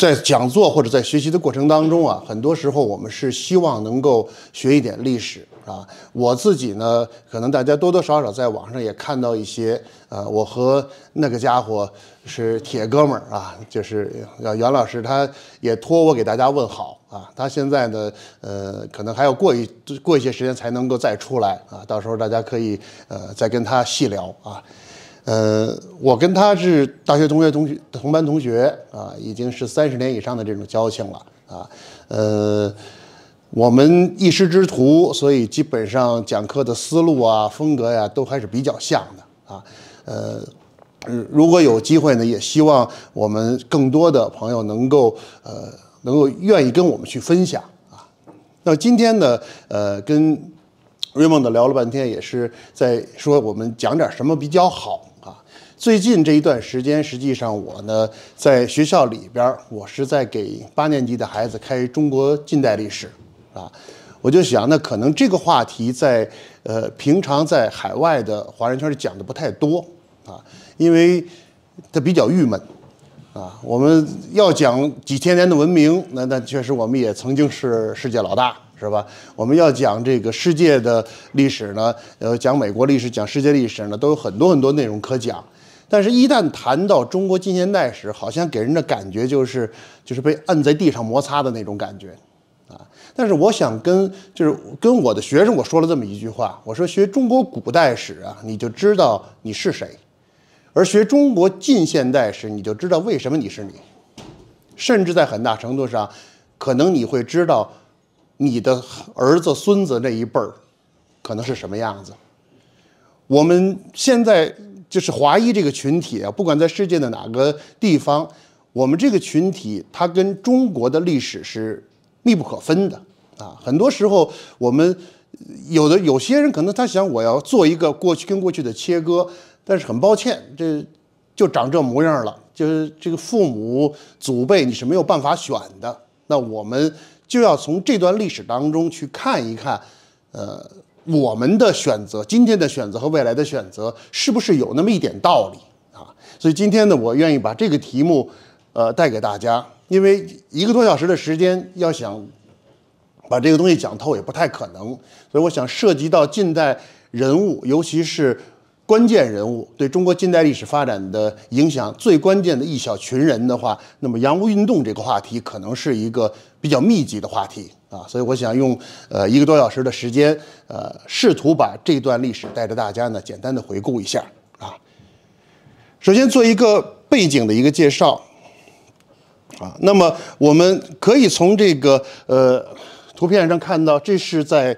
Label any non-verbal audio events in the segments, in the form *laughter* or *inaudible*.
在讲座或者在学习的过程当中啊，很多时候我们是希望能够学一点历史啊。我自己呢，可能大家多多少少在网上也看到一些，呃，我和那个家伙是铁哥们儿啊，就是袁老师，他也托我给大家问好啊。他现在呢，呃，可能还要过一过一些时间才能够再出来啊，到时候大家可以呃再跟他细聊啊。呃，我跟他是大学同学、同学同班同学啊，已经是三十年以上的这种交情了啊。呃，我们一师之徒，所以基本上讲课的思路啊、风格呀，都还是比较像的啊。呃，如果有机会呢，也希望我们更多的朋友能够呃，能够愿意跟我们去分享啊。那今天呢，呃，跟瑞梦的聊了半天，也是在说我们讲点什么比较好。最近这一段时间，实际上我呢在学校里边，我是在给八年级的孩子开中国近代历史，啊，我就想，那可能这个话题在呃平常在海外的华人圈里讲的不太多啊，因为它比较郁闷啊。我们要讲几千年的文明，那那确实我们也曾经是世界老大，是吧？我们要讲这个世界的历史呢，呃，讲美国历史，讲世界历史呢，都有很多很多内容可讲。但是，一旦谈到中国近现代史，好像给人的感觉就是，就是被摁在地上摩擦的那种感觉，啊！但是，我想跟就是跟我的学生我说了这么一句话，我说学中国古代史啊，你就知道你是谁；而学中国近现代史，你就知道为什么你是你，甚至在很大程度上，可能你会知道你的儿子、孙子那一辈儿可能是什么样子。我们现在。就是华裔这个群体啊，不管在世界的哪个地方，我们这个群体它跟中国的历史是密不可分的啊。很多时候，我们有的有些人可能他想我要做一个过去跟过去的切割，但是很抱歉，这就长这模样了。就是这个父母祖辈你是没有办法选的，那我们就要从这段历史当中去看一看，呃。我们的选择，今天的选择和未来的选择，是不是有那么一点道理啊？所以今天呢，我愿意把这个题目，呃，带给大家。因为一个多小时的时间，要想把这个东西讲透也不太可能。所以我想涉及到近代人物，尤其是关键人物对中国近代历史发展的影响最关键的一小群人的话，那么洋务运动这个话题可能是一个比较密集的话题。啊，所以我想用呃一个多小时的时间，呃，试图把这段历史带着大家呢简单的回顾一下啊。首先做一个背景的一个介绍啊，那么我们可以从这个呃图片上看到，这是在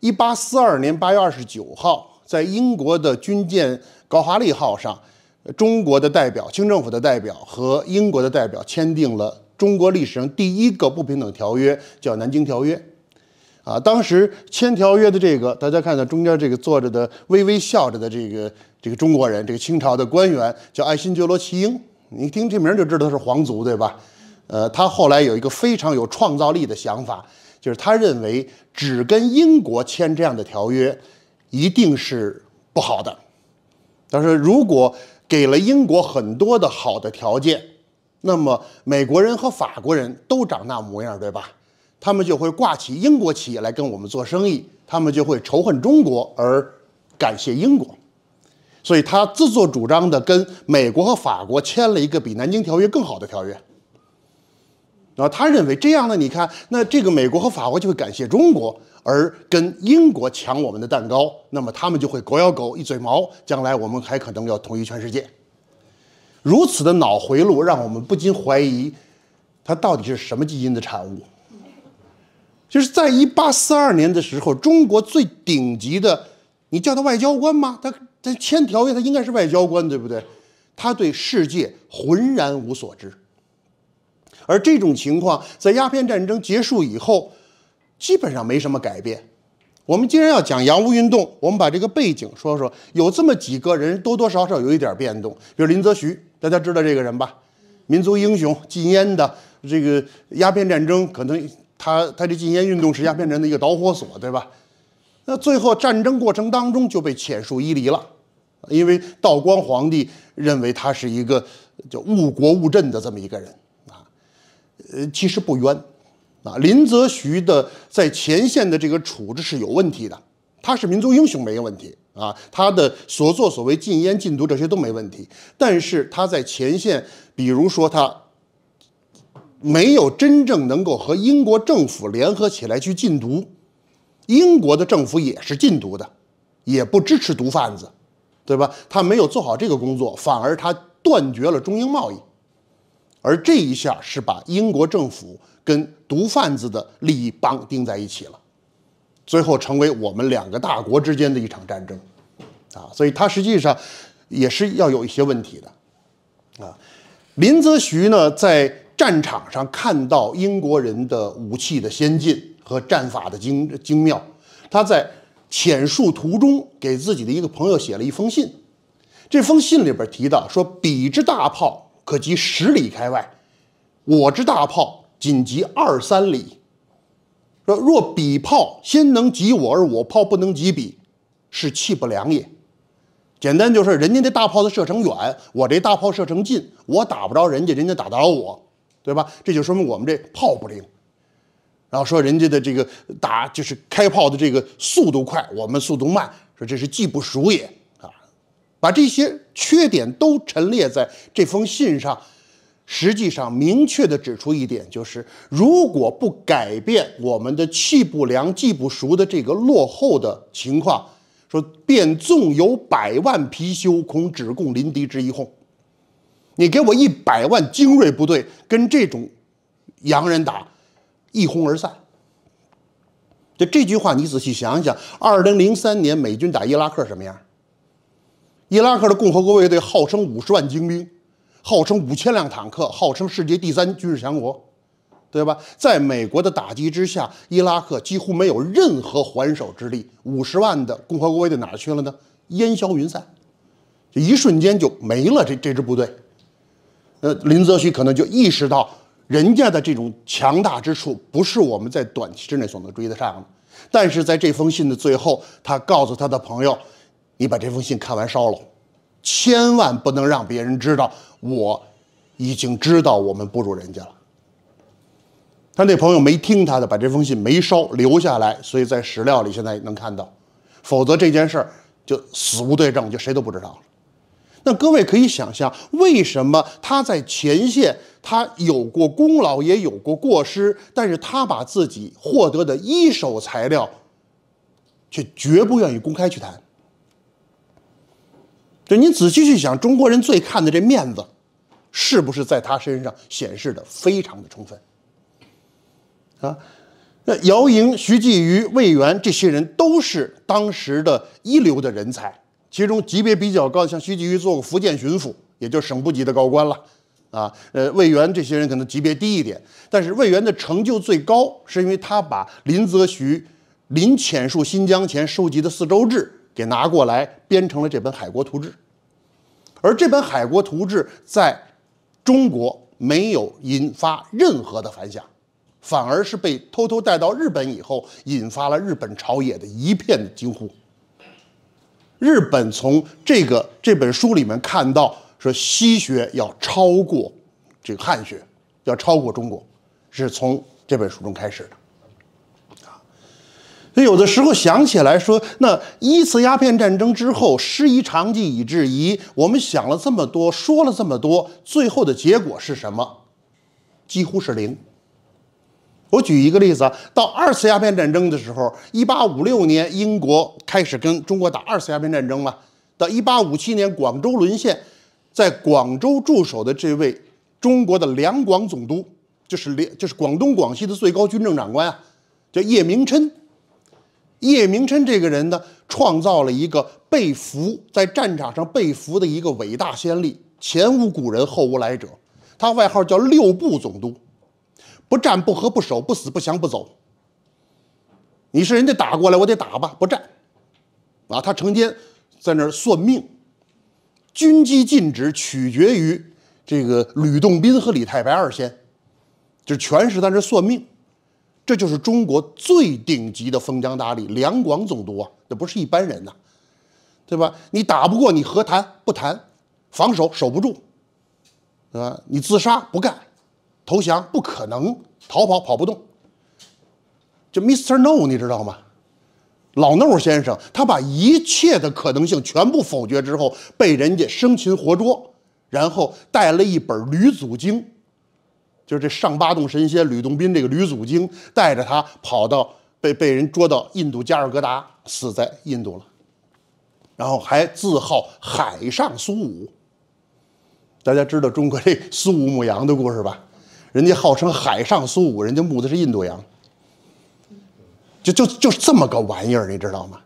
一八四二年八月二十九号，在英国的军舰高哈利号上，中国的代表、清政府的代表和英国的代表签订了。中国历史上第一个不平等条约叫《南京条约》，啊，当时签条约的这个，大家看到中间这个坐着的微微笑着的这个这个中国人，这个清朝的官员叫爱新觉罗齐英，你听这名就知道他是皇族，对吧？呃，他后来有一个非常有创造力的想法，就是他认为只跟英国签这样的条约一定是不好的。他说，如果给了英国很多的好的条件。那么美国人和法国人都长那模样，对吧？他们就会挂起英国旗来跟我们做生意，他们就会仇恨中国而感谢英国，所以他自作主张的跟美国和法国签了一个比《南京条约》更好的条约。然后他认为这样呢，你看，那这个美国和法国就会感谢中国，而跟英国抢我们的蛋糕，那么他们就会狗咬狗一嘴毛，将来我们还可能要统一全世界。如此的脑回路，让我们不禁怀疑，他到底是什么基因的产物？就是在一八四二年的时候，中国最顶级的，你叫他外交官吗？他他签条约，他应该是外交官，对不对？他对世界浑然无所知。而这种情况在鸦片战争结束以后，基本上没什么改变。我们既然要讲洋务运动，我们把这个背景说说。有这么几个人，多多少少有一点变动，比如林则徐。大家知道这个人吧？民族英雄，禁烟的。这个鸦片战争，可能他他这禁烟运动是鸦片战争的一个导火索，对吧？那最后战争过程当中就被遣戍伊犁了，因为道光皇帝认为他是一个叫误国误政的这么一个人。呃，其实不冤，啊，林则徐的在前线的这个处置是有问题的，他是民族英雄没有问题啊，他的所作所为禁烟禁毒这些都没问题，但是他在前线，比如说他没有真正能够和英国政府联合起来去禁毒，英国的政府也是禁毒的，也不支持毒贩子，对吧？他没有做好这个工作，反而他断绝了中英贸易。而这一下是把英国政府跟毒贩子的利益绑定在一起了，最后成为我们两个大国之间的一场战争，啊，所以他实际上也是要有一些问题的，啊，林则徐呢在战场上看到英国人的武器的先进和战法的精精妙，他在遣戍途中给自己的一个朋友写了一封信，这封信里边提到说，彼之大炮。可及十里开外，我之大炮仅及二三里。说若彼炮先能及我，而我炮不能及彼，是气不良也。简单就是，人家这大炮的射程远，我这大炮射程近，我打不着人家，人家打得着我，对吧？这就说明我们这炮不灵。然后说人家的这个打就是开炮的这个速度快，我们速度慢，说这是技不熟也。把这些缺点都陈列在这封信上，实际上明确的指出一点，就是如果不改变我们的气不良、技不熟的这个落后的情况，说便纵有百万貔貅，恐只供临敌之一哄。你给我一百万精锐部队跟这种洋人打，一哄而散。就这句话，你仔细想想，二零零三年美军打伊拉克什么样？伊拉克的共和国卫队号称五十万精兵，号称五千辆坦克，号称世界第三军事强国，对吧？在美国的打击之下，伊拉克几乎没有任何还手之力。五十万的共和国卫队哪去了呢？烟消云散，就一瞬间就没了。这这支部队，呃，林则徐可能就意识到，人家的这种强大之处不是我们在短期之内所能追得上的。但是在这封信的最后，他告诉他的朋友。你把这封信看完烧了，千万不能让别人知道我已经知道我们不如人家了。他那朋友没听他的，把这封信没烧，留下来，所以在史料里现在能看到，否则这件事儿就死无对证，就谁都不知道了。那各位可以想象，为什么他在前线他有过功劳，也有过过失，但是他把自己获得的一手材料，却绝不愿意公开去谈。就你仔细去想，中国人最看的这面子，是不是在他身上显示的非常的充分？啊，那姚莹、徐继瑜、魏源这些人都是当时的一流的人才，其中级别比较高的，像徐继瑜做过福建巡抚，也就是省部级的高官了。啊，呃，魏源这些人可能级别低一点，但是魏源的成就最高，是因为他把林则徐临遣戍新疆前收集的四周志。给拿过来编成了这本《海国图志》，而这本《海国图志》在中国没有引发任何的反响，反而是被偷偷带到日本以后，引发了日本朝野的一片惊呼。日本从这个这本书里面看到，说西学要超过这个汉学，要超过中国，是从这本书中开始的。所以有的时候想起来说，那一次鸦片战争之后，师夷长技以制夷，我们想了这么多，说了这么多，最后的结果是什么？几乎是零。我举一个例子，到二次鸦片战争的时候，一八五六年英国开始跟中国打二次鸦片战争了，到一八五七年广州沦陷，在广州驻守的这位中国的两广总督，就是两就是广东广西的最高军政长官啊，叫叶明琛。叶明琛这个人呢，创造了一个被俘在战场上被俘的一个伟大先例，前无古人后无来者。他外号叫六部总督，不战不和不守不死不降不走。你是人家打过来，我得打吧，不战。啊，他成天在那儿算命，军机禁止取决于这个吕洞宾和李太白二仙，就全是在那算命。这就是中国最顶级的封疆大吏，两广总督啊，那不是一般人呐，对吧？你打不过，你和谈不谈？防守守不住，对吧？你自杀不干，投降，不可能逃跑，跑不动。就 Mr. No，你知道吗？老 No 先生，他把一切的可能性全部否决之后，被人家生擒活捉，然后带了一本《吕祖经》，就是这上八洞神仙吕洞宾这个《吕祖经》，带着他跑到被被人捉到印度加尔各答，死在印度了。然后还自号海上苏武。大家知道中国这苏武牧羊的故事吧？人家号称海上苏武，人家牧的是印度羊。就就就是这么个玩意儿，你知道吗？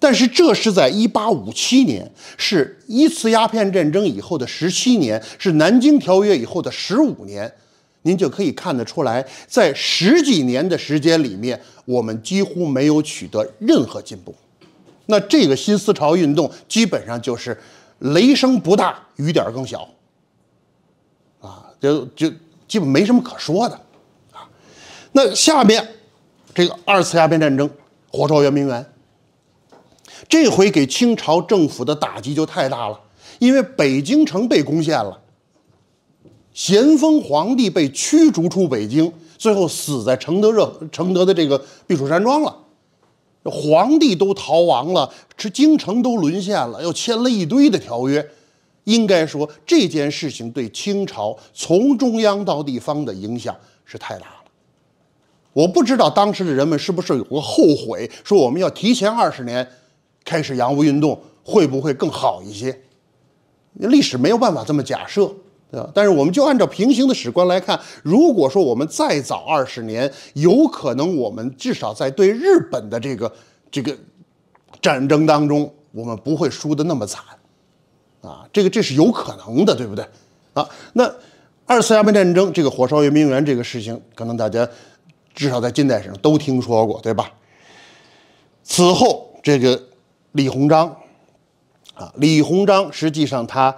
但是这是在一八五七年，是一次鸦片战争以后的十七年，是南京条约以后的十五年，您就可以看得出来，在十几年的时间里面，我们几乎没有取得任何进步。那这个新思潮运动基本上就是雷声不大，雨点更小，啊，就就基本没什么可说的，啊，那下面。这个二次鸦片战争，火烧圆明园，这回给清朝政府的打击就太大了，因为北京城被攻陷了，咸丰皇帝被驱逐出北京，最后死在承德热承德的这个避暑山庄了，皇帝都逃亡了，这京城都沦陷了，又签了一堆的条约，应该说这件事情对清朝从中央到地方的影响是太大了。我不知道当时的人们是不是有过后悔，说我们要提前二十年开始洋务运动，会不会更好一些？历史没有办法这么假设，对吧？但是我们就按照平行的史观来看，如果说我们再早二十年，有可能我们至少在对日本的这个这个战争当中，我们不会输得那么惨，啊，这个这是有可能的，对不对？啊，那二次鸦片战争这个火烧圆明园这个事情，可能大家。至少在近代史上都听说过，对吧？此后，这个李鸿章，啊，李鸿章实际上他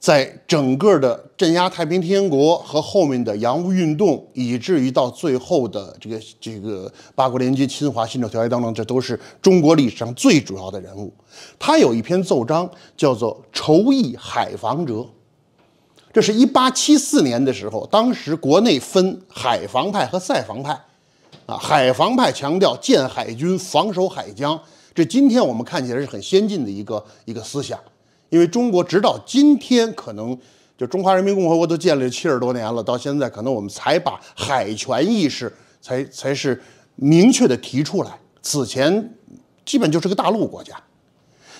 在整个的镇压太平天国和后面的洋务运动，以至于到最后的这个这个八国联军侵华辛丑条约当中，这都是中国历史上最主要的人物。他有一篇奏章叫做《筹议海防折》。这是一八七四年的时候，当时国内分海防派和塞防派，啊，海防派强调建海军，防守海疆，这今天我们看起来是很先进的一个一个思想，因为中国直到今天，可能就中华人民共和国都建立七十多年了，到现在可能我们才把海权意识才才是明确的提出来，此前基本就是个大陆国家。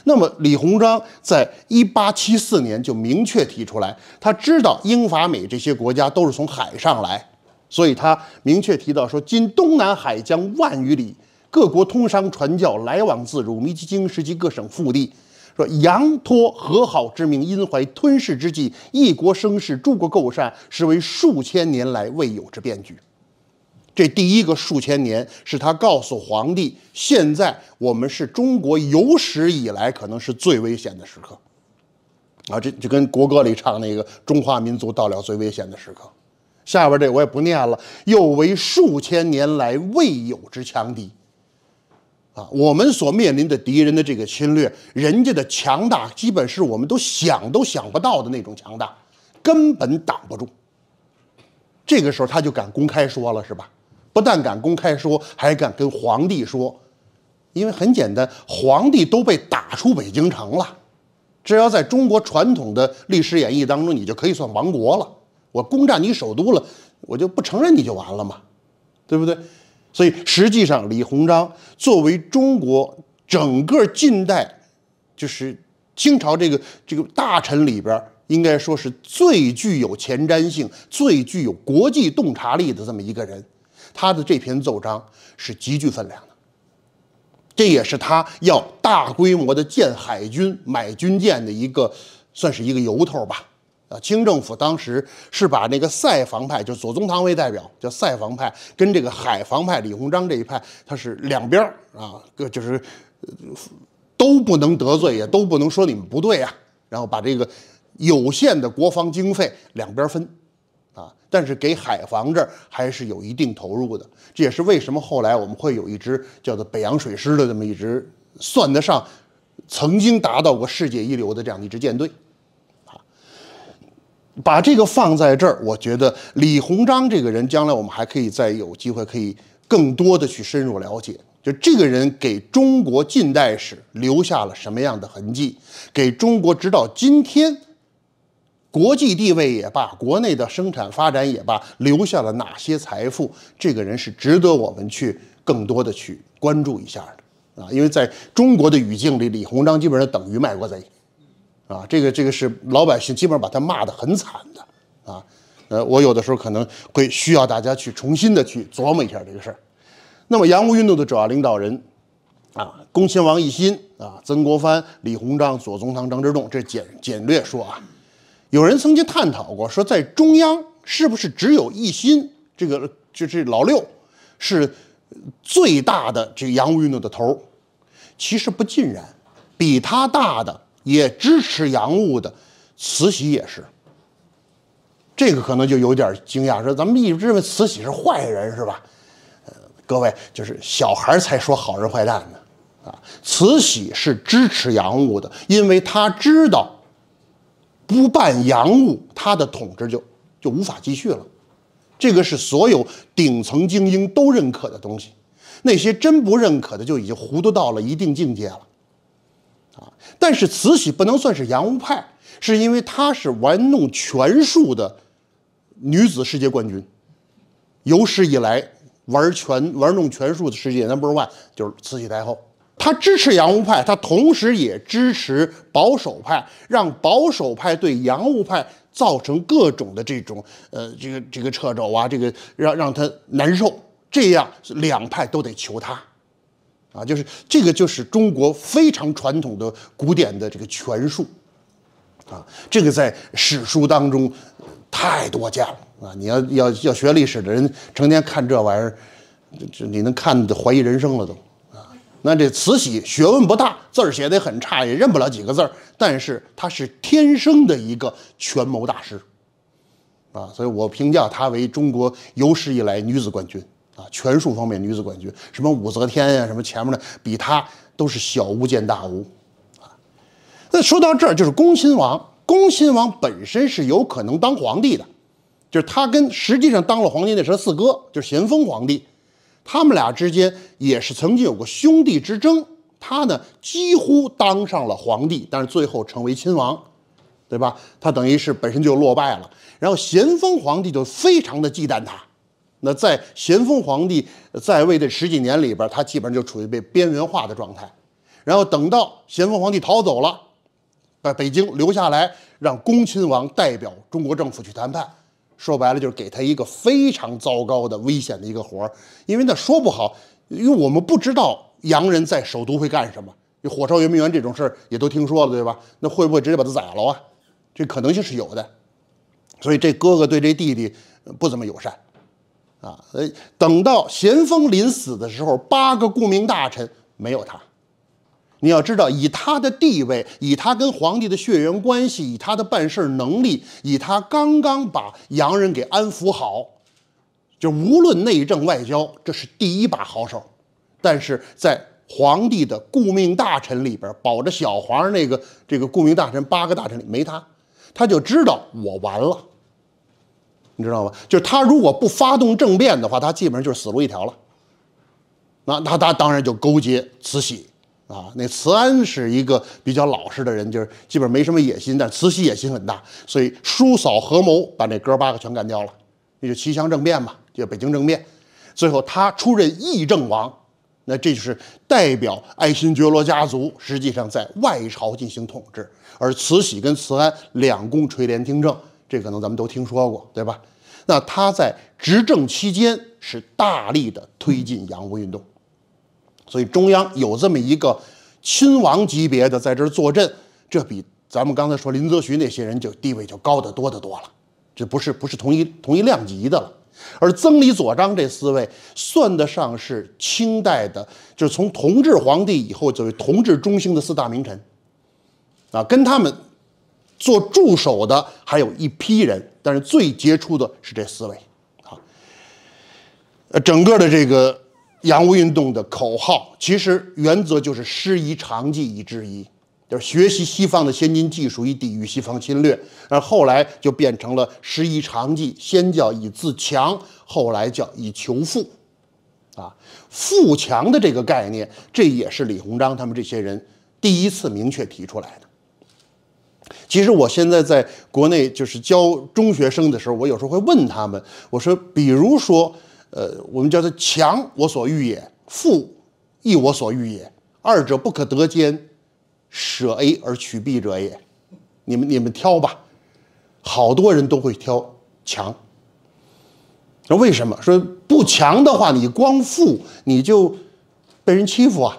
那么，李鸿章在一八七四年就明确提出来，他知道英法美这些国家都是从海上来，所以他明确提到说：今东南海疆万余里，各国通商传教，来往自如，弥其京师及各省腹地。说洋托和好之名，阴怀吞噬之计，一国生事，诸国构善，实为数千年来未有之变局。这第一个数千年是他告诉皇帝，现在我们是中国有史以来可能是最危险的时刻，啊，这就跟国歌里唱那个“中华民族到了最危险的时刻”。下边这我也不念了，又为数千年来未有之强敌，啊，我们所面临的敌人的这个侵略，人家的强大基本是我们都想都想不到的那种强大，根本挡不住。这个时候他就敢公开说了，是吧？不但敢公开说，还敢跟皇帝说，因为很简单，皇帝都被打出北京城了，只要在中国传统的历史演绎当中，你就可以算亡国了。我攻占你首都了，我就不承认你就完了嘛，对不对？所以实际上，李鸿章作为中国整个近代，就是清朝这个这个大臣里边，应该说是最具有前瞻性、最具有国际洞察力的这么一个人。他的这篇奏章是极具分量的，这也是他要大规模的建海军、买军舰的一个，算是一个由头吧。啊，清政府当时是把那个塞防派，就左宗棠为代表，叫塞防派，跟这个海防派李鸿章这一派，他是两边啊，各就是都不能得罪，也都不能说你们不对啊。然后把这个有限的国防经费两边分。啊，但是给海防这儿还是有一定投入的，这也是为什么后来我们会有一支叫做北洋水师的这么一支算得上曾经达到过世界一流的这样的一支舰队。把这个放在这儿，我觉得李鸿章这个人，将来我们还可以再有机会，可以更多的去深入了解。就这个人给中国近代史留下了什么样的痕迹？给中国直到今天，国际地位也罢，国内的生产发展也罢，留下了哪些财富？这个人是值得我们去更多的去关注一下的啊！因为在中国的语境里，李鸿章基本上等于卖国贼啊！这个这个是老百姓基本上把他骂得很惨的啊！呃，我有的时候可能会需要大家去重新的去琢磨一下这个事儿。那么洋务运动的主要领导人，啊，恭亲王奕欣啊，曾国藩、李鸿章、左宗棠、张之洞，这简简略说啊。有人曾经探讨过，说在中央是不是只有奕欣这个就是老六是最大的这个洋务运动的头其实不尽然，比他大的也支持洋务的慈禧也是。这个可能就有点惊讶，说咱们一直认为慈禧是坏人是吧？呃各位，就是小孩才说好人坏蛋呢，啊，慈禧是支持洋务的，因为他知道不办洋务，他的统治就就无法继续了。这个是所有顶层精英都认可的东西，那些真不认可的就已经糊涂到了一定境界了，但是慈禧不能算是洋务派，是因为她是玩弄权术的女子世界冠军，有史以来。玩权玩弄权术的世界 number one 就是慈禧太后，她支持洋务派，她同时也支持保守派，让保守派对洋务派造成各种的这种呃这个这个掣肘啊，这个让让他难受，这样两派都得求她，啊，就是这个就是中国非常传统的古典的这个权术，啊，这个在史书当中太多见了。啊，你要要要学历史的人，成天看这玩意儿，这你能看的怀疑人生了都啊。那这慈禧学问不大，字儿写得很差，也认不了几个字儿，但是她是天生的一个权谋大师啊，所以我评价她为中国有史以来女子冠军啊，权术方面女子冠军，什么武则天呀，什么前面的比她都是小巫见大巫啊。那说到这儿，就是恭亲王，恭亲王本身是有可能当皇帝的。就是他跟实际上当了皇帝那是四哥，就是咸丰皇帝，他们俩之间也是曾经有过兄弟之争。他呢几乎当上了皇帝，但是最后成为亲王，对吧？他等于是本身就落败了。然后咸丰皇帝就非常的忌惮他。那在咸丰皇帝在位的十几年里边，他基本上就处于被边缘化的状态。然后等到咸丰皇帝逃走了，把北京留下来，让恭亲王代表中国政府去谈判。说白了就是给他一个非常糟糕的、危险的一个活儿，因为那说不好，因为我们不知道洋人在首都会干什么。火烧圆明园这种事儿也都听说了，对吧？那会不会直接把他宰了啊？这可能性是有的。所以这哥哥对这弟弟不怎么友善啊。呃，等到咸丰临死的时候，八个顾命大臣没有他。你要知道，以他的地位，以他跟皇帝的血缘关系，以他的办事能力，以他刚刚把洋人给安抚好，就无论内政外交，这是第一把好手。但是在皇帝的顾命大臣里边，保着小皇上那个这个顾命大臣八个大臣里没他，他就知道我完了，你知道吗？就是他如果不发动政变的话，他基本上就是死路一条了。那他他当然就勾结慈禧。啊，那慈安是一个比较老实的人，就是基本没什么野心，但慈禧野心很大，所以叔嫂合谋把那哥八个全干掉了，那就齐祥政变嘛，就北京政变，最后他出任议政王，那这就是代表爱新觉罗家族实际上在外朝进行统治，而慈禧跟慈安两宫垂帘听政，这可能咱们都听说过，对吧？那他在执政期间是大力的推进洋务运动。所以中央有这么一个亲王级别的在这儿坐镇，这比咱们刚才说林则徐那些人就地位就高得多得多了，这不是不是同一同一量级的了。而曾李左张这四位算得上是清代的，就是从同治皇帝以后作为同治中兴的四大名臣，啊，跟他们做助手的还有一批人，但是最杰出的是这四位，啊，呃，整个的这个。洋务运动的口号其实原则就是师夷长技以制夷，就是学习西方的先进技术以抵御西方侵略。而后来就变成了师夷长技，先叫以自强，后来叫以求富。啊，富强的这个概念，这也是李鸿章他们这些人第一次明确提出来的。其实我现在在国内就是教中学生的时候，我有时候会问他们，我说，比如说，呃，我们叫做强我所欲也，富亦我所欲也，二者不可得兼，舍 A 而取 B 者也。你们你们挑吧，好多人都会挑强。那为什么说不强的话，你光富你就被人欺负啊？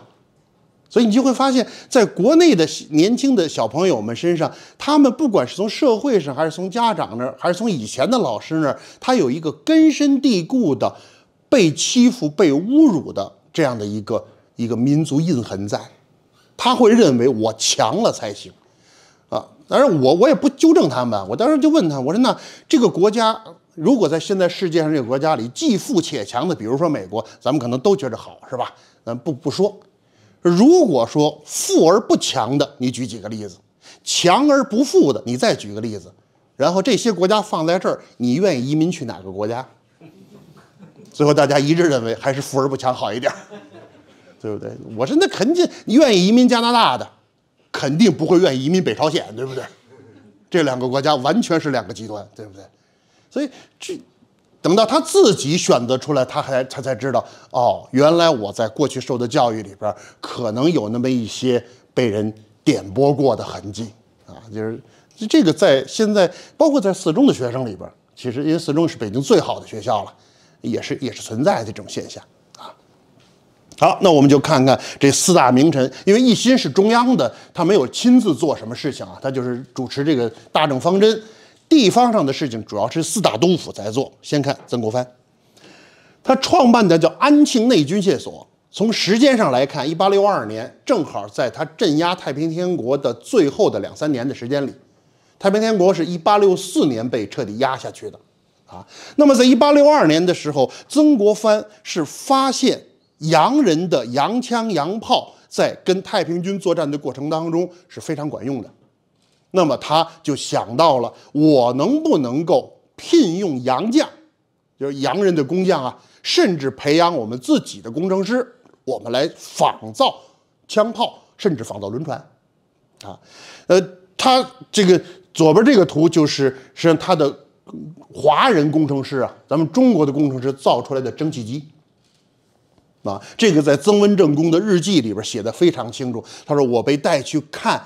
所以你就会发现，在国内的年轻的小朋友们身上，他们不管是从社会上，还是从家长那儿，还是从以前的老师那儿，他有一个根深蒂固的被欺负、被侮辱的这样的一个一个民族印痕在。他会认为我强了才行啊！当然，我我也不纠正他们。我当时就问他，我说：“那这个国家如果在现在世界上这个国家里既富且强的，比如说美国，咱们可能都觉着好，是吧？咱不不说。”如果说富而不强的，你举几个例子；强而不富的，你再举个例子。然后这些国家放在这儿，你愿意移民去哪个国家？最后大家一致认为还是富而不强好一点，对不对？我说那肯定，你愿意移民加拿大的，肯定不会愿意移民北朝鲜，对不对？这两个国家完全是两个极端，对不对？所以这。等到他自己选择出来，他还他才知道哦，原来我在过去受的教育里边，可能有那么一些被人点拨过的痕迹啊。就是这个在现在，包括在四中的学生里边，其实因为四中是北京最好的学校了，也是也是存在的这种现象啊。好，那我们就看看这四大名臣，因为一心是中央的，他没有亲自做什么事情啊，他就是主持这个大政方针。地方上的事情主要是四大督府在做。先看曾国藩，他创办的叫安庆内军械所。从时间上来看，一八六二年正好在他镇压太平天国的最后的两三年的时间里。太平天国是一八六四年被彻底压下去的啊。那么在一八六二年的时候，曾国藩是发现洋人的洋枪洋炮在跟太平军作战的过程当中是非常管用的。那么他就想到了，我能不能够聘用洋将，就是洋人的工匠啊，甚至培养我们自己的工程师，我们来仿造枪炮，甚至仿造轮船，啊，呃，他这个左边这个图就是实际上他的华人工程师啊，咱们中国的工程师造出来的蒸汽机，啊，这个在曾文正公的日记里边写的非常清楚，他说我被带去看。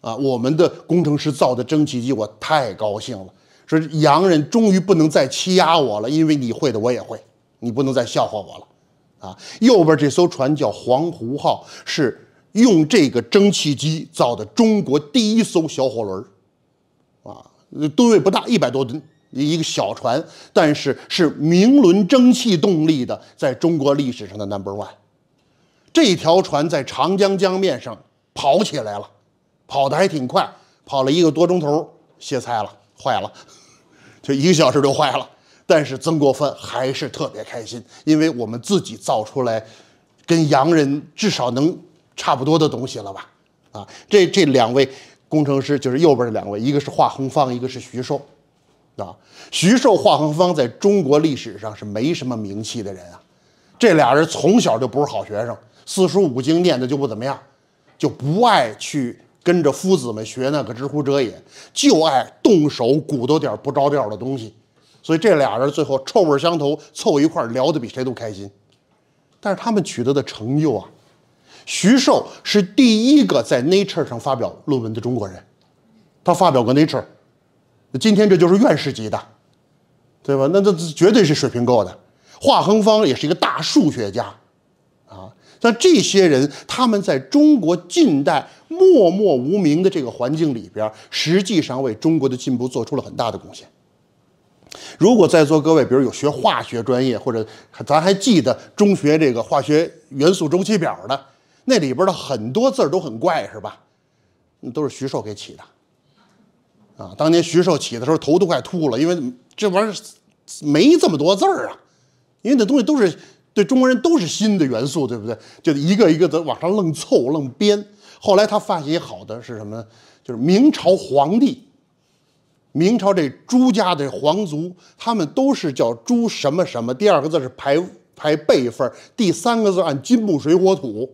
啊，我们的工程师造的蒸汽机，我太高兴了。说洋人终于不能再欺压我了，因为你会的我也会，你不能再笑话我了。啊，右边这艘船叫黄湖号，是用这个蒸汽机造的中国第一艘小火轮啊，吨位不大，一百多吨，一个小船，但是是明轮蒸汽动力的，在中国历史上的 number one。这条船在长江江面上跑起来了。跑得还挺快，跑了一个多钟头，歇菜了，坏了，就一个小时就坏了。但是曾国藩还是特别开心，因为我们自己造出来，跟洋人至少能差不多的东西了吧？啊，这这两位工程师就是右边这两位，一个是华恒方，一个是徐寿，啊，徐寿、华恒方在中国历史上是没什么名气的人啊。这俩人从小就不是好学生，四书五经念的就不怎么样，就不爱去。跟着夫子们学那个知乎者也，就爱动手鼓捣点不着调的东西，所以这俩人最后臭味相投，凑一块聊得比谁都开心。但是他们取得的成就啊，徐寿是第一个在 Nature 上发表论文的中国人，他发表过 Nature，今天这就是院士级的，对吧？那这绝对是水平够的。华恒芳也是一个大数学家。像这些人，他们在中国近代默默无名的这个环境里边，实际上为中国的进步做出了很大的贡献。如果在座各位，比如有学化学专业，或者咱还记得中学这个化学元素周期表的，那里边的很多字儿都很怪，是吧？都是徐寿给起的。啊，当年徐寿起的时候，头都快秃了，因为这玩意儿没这么多字儿啊，因为那东西都是。对中国人都是新的元素，对不对？就一个一个的往上愣凑愣编。后来他发现好的是什么呢？就是明朝皇帝，明朝这朱家的皇族，他们都是叫朱什么什么，第二个字是排排辈分，第三个字按金木水火土，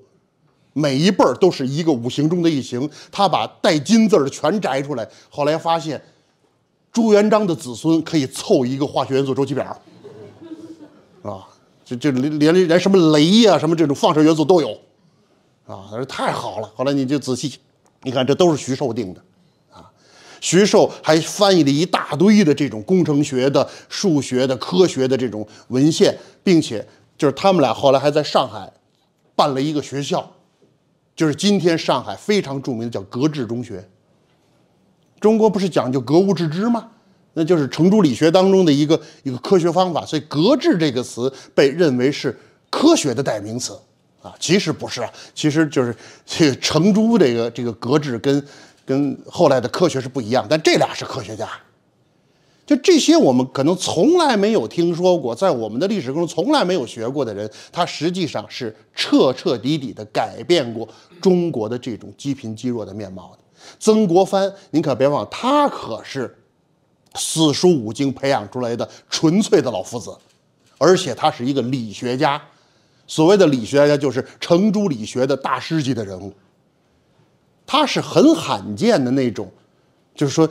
每一辈儿都是一个五行中的一行。他把带金字的全摘出来，后来发现朱元璋的子孙可以凑一个化学元素周期表，啊。就就连连连什么雷呀，什么这种放射元素都有，啊，他说太好了。后来你就仔细，你看这都是徐寿定的，啊，徐寿还翻译了一大堆的这种工程学的、数学的、科学的这种文献，并且就是他们俩后来还在上海办了一个学校，就是今天上海非常著名的叫格致中学。中国不是讲究格物致知吗？那就是程朱理学当中的一个一个科学方法，所以“格致”这个词被认为是科学的代名词啊，其实不是啊，其实就是这个程朱这个这个格致跟跟后来的科学是不一样，但这俩是科学家。就这些我们可能从来没有听说过，在我们的历史中从来没有学过的人，他实际上是彻彻底底的改变过中国的这种积贫积弱的面貌的。曾国藩，您可别忘，他可是。四书五经培养出来的纯粹的老夫子，而且他是一个理学家。所谓的理学家，就是程朱理学的大师级的人物。他是很罕见的那种，就是说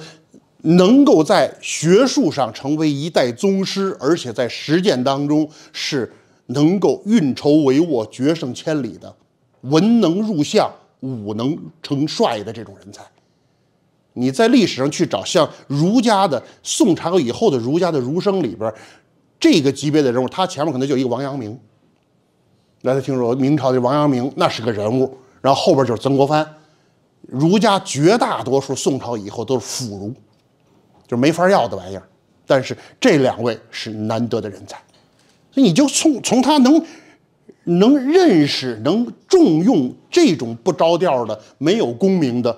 能够在学术上成为一代宗师，而且在实践当中是能够运筹帷幄、决胜千里的，文能入相，武能成帅的这种人才。你在历史上去找像儒家的宋朝以后的儒家的儒生里边，这个级别的人物，他前面可能就一个王阳明。大家听说明朝的王阳明那是个人物，然后后边就是曾国藩。儒家绝大多数宋朝以后都是腐儒，就是没法要的玩意儿。但是这两位是难得的人才，所以你就从从他能能认识、能重用这种不着调的、没有功名的。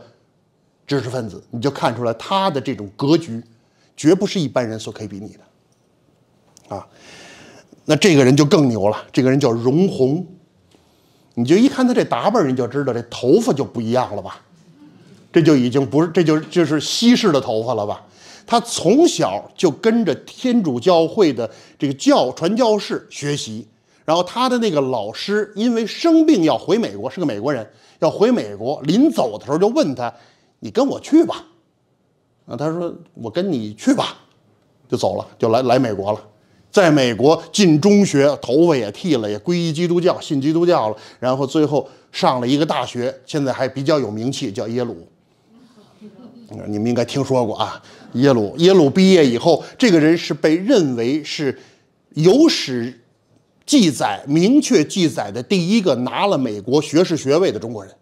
知识分子，你就看出来他的这种格局，绝不是一般人所可以比拟的，啊，那这个人就更牛了。这个人叫容闳，你就一看他这打扮，你就知道这头发就不一样了吧？这就已经不是，这就就是西式的头发了吧？他从小就跟着天主教会的这个教传教士学习，然后他的那个老师因为生病要回美国，是个美国人，要回美国，临走的时候就问他。你跟我去吧，啊，他说我跟你去吧，就走了，就来来美国了，在美国进中学，头发也剃了，也皈依基督教，信基督教了，然后最后上了一个大学，现在还比较有名气，叫耶鲁。你们应该听说过啊，耶鲁，耶鲁毕业以后，这个人是被认为是有史记载明确记载的第一个拿了美国学士学位的中国人。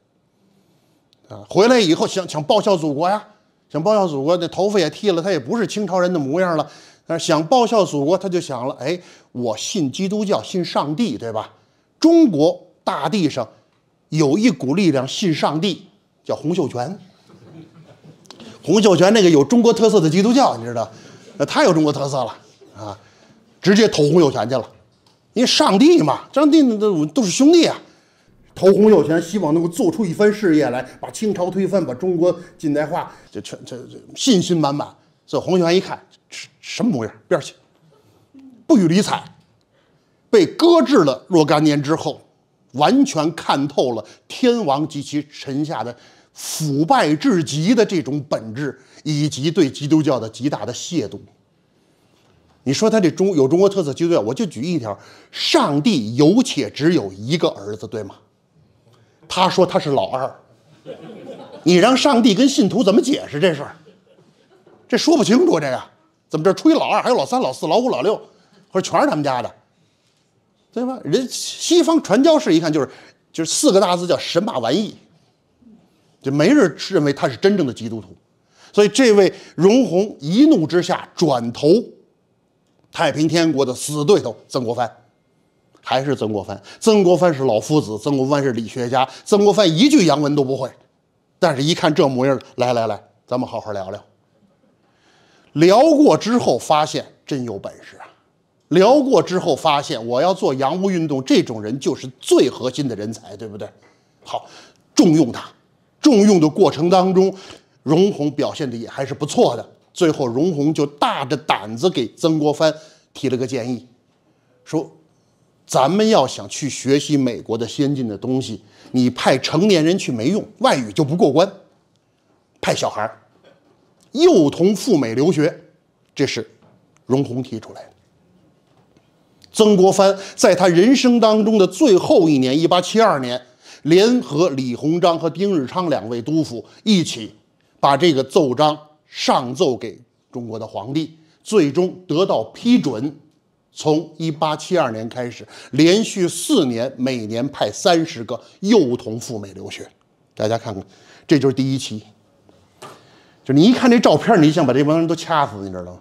啊，回来以后想想报效祖国呀，想报效祖国，那头发也剃了，他也不是清朝人的模样了。但是想报效祖国，他就想了，哎，我信基督教，信上帝，对吧？中国大地上有一股力量信上帝，叫洪秀全。洪秀全那个有中国特色的基督教，你知道，那太有中国特色了啊，直接投洪秀全去了。因为上帝嘛，上帝那都都是兄弟啊。投洪秀全，希望能够做出一番事业来，把清朝推翻，把中国近代化，这全这这信心满满。所以洪秀全一看，什么模样，边去，不予理睬。被搁置了若干年之后，完全看透了天王及其臣下的腐败至极的这种本质，以及对基督教的极大的亵渎。你说他这中有中国特色基督教，我就举一条：上帝有且只有一个儿子，对吗？他说他是老二，你让上帝跟信徒怎么解释这事儿？这说不清楚，这个怎么这出一老二，还有老三、老四、老五、老六，或者全是他们家的，对吧？人西方传教士一看就是就是四个大字叫神马玩意，就没人认为他是真正的基督徒，所以这位容闳一怒之下转投太平天国的死对头曾国藩。还是曾国藩，曾国藩是老夫子，曾国藩是理学家，曾国藩一句洋文都不会，但是一看这模样，来来来，咱们好好聊聊。聊过之后发现真有本事啊，聊过之后发现，我要做洋务运动，这种人就是最核心的人才，对不对？好，重用他，重用的过程当中，荣闳表现的也还是不错的。最后，荣闳就大着胆子给曾国藩提了个建议，说：“咱们要想去学习美国的先进的东西，你派成年人去没用，外语就不过关，派小孩儿，幼童赴美留学，这是荣闳提出来的。”曾国藩在他人生当中的最后一年，一八七二年，联合李鸿章和丁日昌两位督抚一起，把这个奏章。上奏给中国的皇帝，最终得到批准。从一八七二年开始，连续四年，每年派三十个幼童赴美留学。大家看看，这就是第一期。就你一看这照片，你想把这帮人都掐死，你知道吗？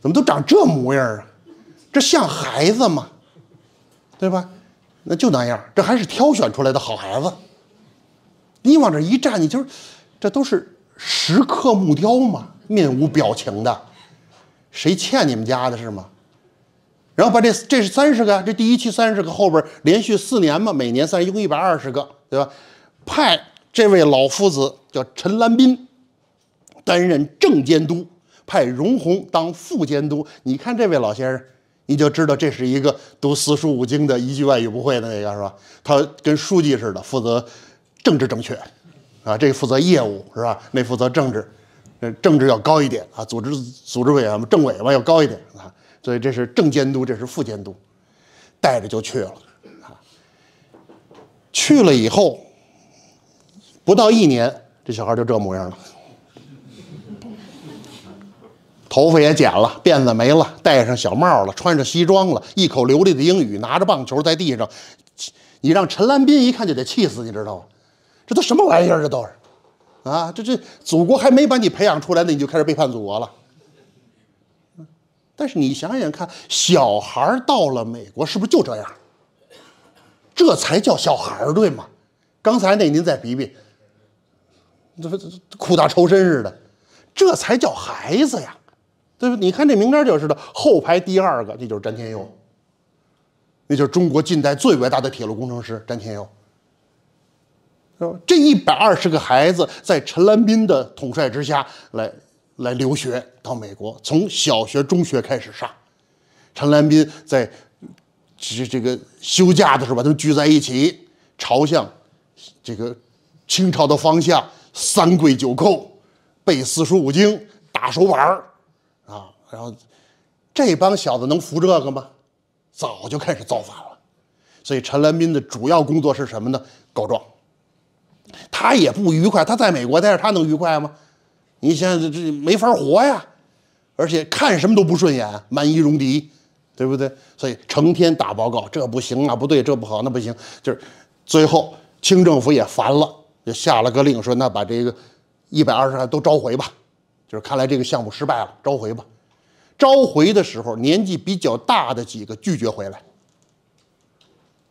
怎么都长这模样啊？这像孩子吗？对吧？那就那样，这还是挑选出来的好孩子。你往这一站，你就，这都是。石刻木雕嘛，面无表情的，谁欠你们家的是吗？然后把这这是三十个，这第一期三十个，后边连续四年嘛，每年三一共一百二十个，对吧？派这位老夫子叫陈兰斌担任正监督，派荣闳当副监督。你看这位老先生，你就知道这是一个读四书五经的，一句外语不会的那个是吧？他跟书记似的，负责政治正确。啊，这个负责业务是吧？那负责政治，呃，政治要高一点啊，组织组织委员嘛政委嘛要高一点，所以这是正监督，这是副监督，带着就去了。去了以后，不到一年，这小孩就这模样了，头发也剪了，辫子没了，戴上小帽了，穿上西装了，一口流利的英语，拿着棒球在地上，你让陈兰斌一看就得气死，你知道吗？这都什么玩意儿？这都是，啊，这这祖国还没把你培养出来呢，你就开始背叛祖国了。但是你想想看，小孩到了美国是不是就这样？这才叫小孩对吗？刚才那您再比比，这这苦大仇深似的，这才叫孩子呀，对不？你看这名单就是的，后排第二个，这就是詹天佑，那就是中国近代最伟大的铁路工程师詹天佑。这一百二十个孩子在陈兰斌的统帅之下来来留学到美国，从小学、中学开始上。陈兰斌在这这个休假的时候，把他们聚在一起，朝向这个清朝的方向，三跪九叩，背四书五经，打手板儿啊。然后这帮小子能服这个吗？早就开始造反了。所以陈兰斌的主要工作是什么呢？告状。他也不愉快，他在美国待着，他能愉快吗？你现在这这没法活呀，而且看什么都不顺眼，蛮夷戎狄，对不对？所以成天打报告，这不行啊，不对，这不好，那不行，就是最后清政府也烦了，就下了个令，说那把这个一百二十万都召回吧，就是看来这个项目失败了，召回吧。召回的时候，年纪比较大的几个拒绝回来。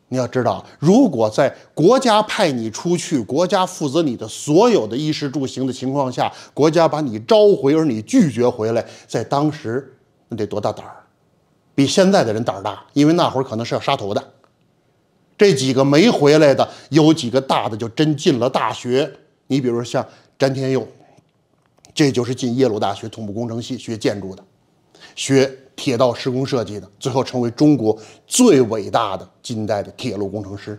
你要知道，如果在国家派你出去，国家负责你的所有的衣食住行的情况下，国家把你召回而你拒绝回来，在当时那得多大胆儿？比现在的人胆儿大，因为那会儿可能是要杀头的。这几个没回来的，有几个大的就真进了大学。你比如像詹天佑，这就是进耶鲁大学土木工程系学建筑的，学。铁道施工设计的，最后成为中国最伟大的近代的铁路工程师。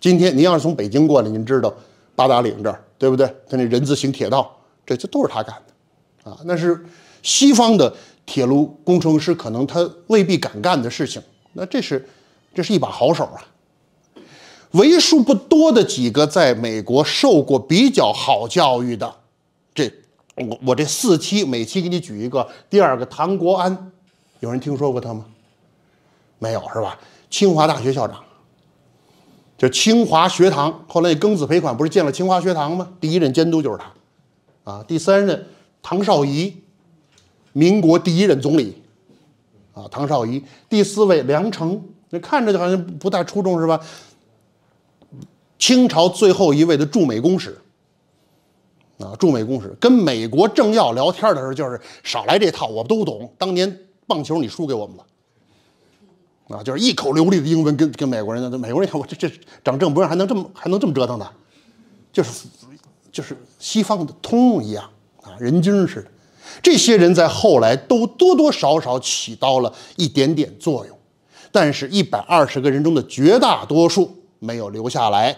今天您要是从北京过来，您知道八达岭这儿，对不对？他那人字形铁道，这这都是他干的，啊，那是西方的铁路工程师可能他未必敢干的事情。那这是这是一把好手啊。为数不多的几个在美国受过比较好教育的，这我我这四期每期给你举一个。第二个唐国安。有人听说过他吗？没有是吧？清华大学校长，就清华学堂。后来庚子赔款不是建了清华学堂吗？第一任监督就是他，啊，第三任唐绍仪，民国第一任总理，啊，唐绍仪。第四位梁诚，那看着就好像不太出众是吧？清朝最后一位的驻美公使，啊，驻美公使跟美国政要聊天的时候，就是少来这套，我都懂。当年。棒球你输给我们了，啊，就是一口流利的英文跟跟美国人，那美国人看 *laughs* 我这这长这模样还能这么还能这么折腾的，就是就是西方的通一样啊，人精似的。这些人在后来都多多少少起到了一点点作用，但是，一百二十个人中的绝大多数没有留下来，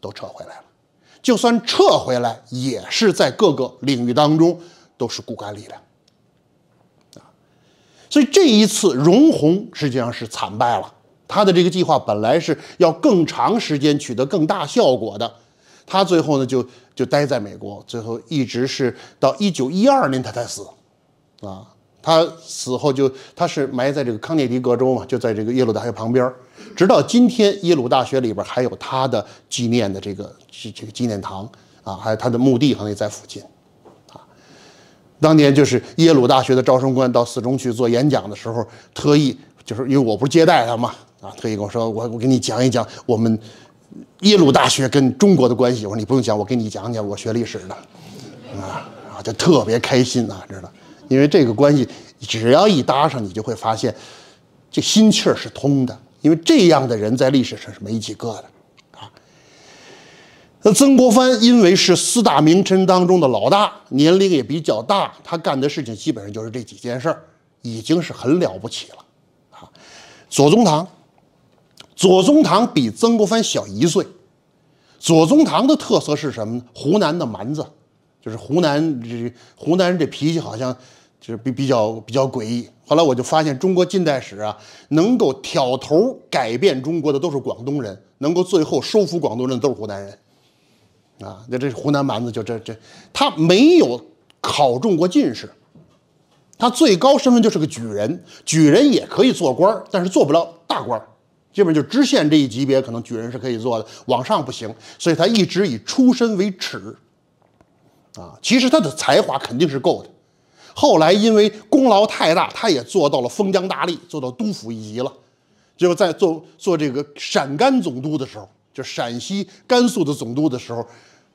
都撤回来了。就算撤回来，也是在各个领域当中都是骨干力量。所以这一次，容闳实际上是惨败了。他的这个计划本来是要更长时间取得更大效果的，他最后呢就就待在美国，最后一直是到一九一二年他才死，啊，他死后就他是埋在这个康涅狄格州嘛，就在这个耶鲁大学旁边，直到今天耶鲁大学里边还有他的纪念的这个这这个纪念堂啊，还有他的墓地可能也在附近。当年就是耶鲁大学的招生官到四中去做演讲的时候，特意就是因为我不是接待他嘛，啊，特意跟我说，我我给你讲一讲我们耶鲁大学跟中国的关系。我说你不用讲，我给你讲讲我学历史的，啊啊，就特别开心啊，知道？因为这个关系只要一搭上，你就会发现这心气儿是通的，因为这样的人在历史上是没几个的。那曾国藩因为是四大名臣当中的老大，年龄也比较大，他干的事情基本上就是这几件事儿，已经是很了不起了啊。左宗棠，左宗棠比曾国藩小一岁。左宗棠的特色是什么呢？湖南的蛮子，就是湖南这湖南人这脾气好像就是比比较比较诡异。后来我就发现，中国近代史啊，能够挑头改变中国的都是广东人，能够最后收服广东人都是湖南人。啊，那这湖南蛮子就这这，他没有考中过进士，他最高身份就是个举人，举人也可以做官但是做不了大官基本就知县这一级别，可能举人是可以做的，往上不行，所以他一直以出身为耻。啊，其实他的才华肯定是够的，后来因为功劳太大，他也做到了封疆大吏，做到督府一级了，结果在做做这个陕甘总督的时候。就陕西、甘肃的总督的时候，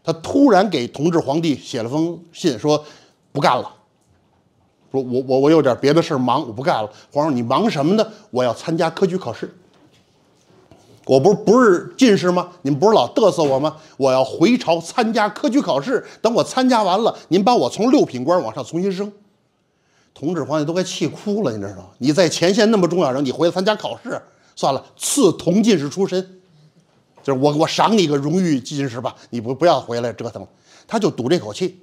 他突然给同治皇帝写了封信，说不干了，说我我我有点别的事忙，我不干了。皇上，你忙什么呢？我要参加科举考试。我不是不是进士吗？你们不是老嘚瑟我吗？我要回朝参加科举考试。等我参加完了，您把我从六品官往上重新升。同治皇帝都快气哭了，你知道吗？你在前线那么重要人，你回来参加考试，算了，赐同进士出身。就是我，我赏你个荣誉进士吧，你不不要回来折腾了。他就赌这口气，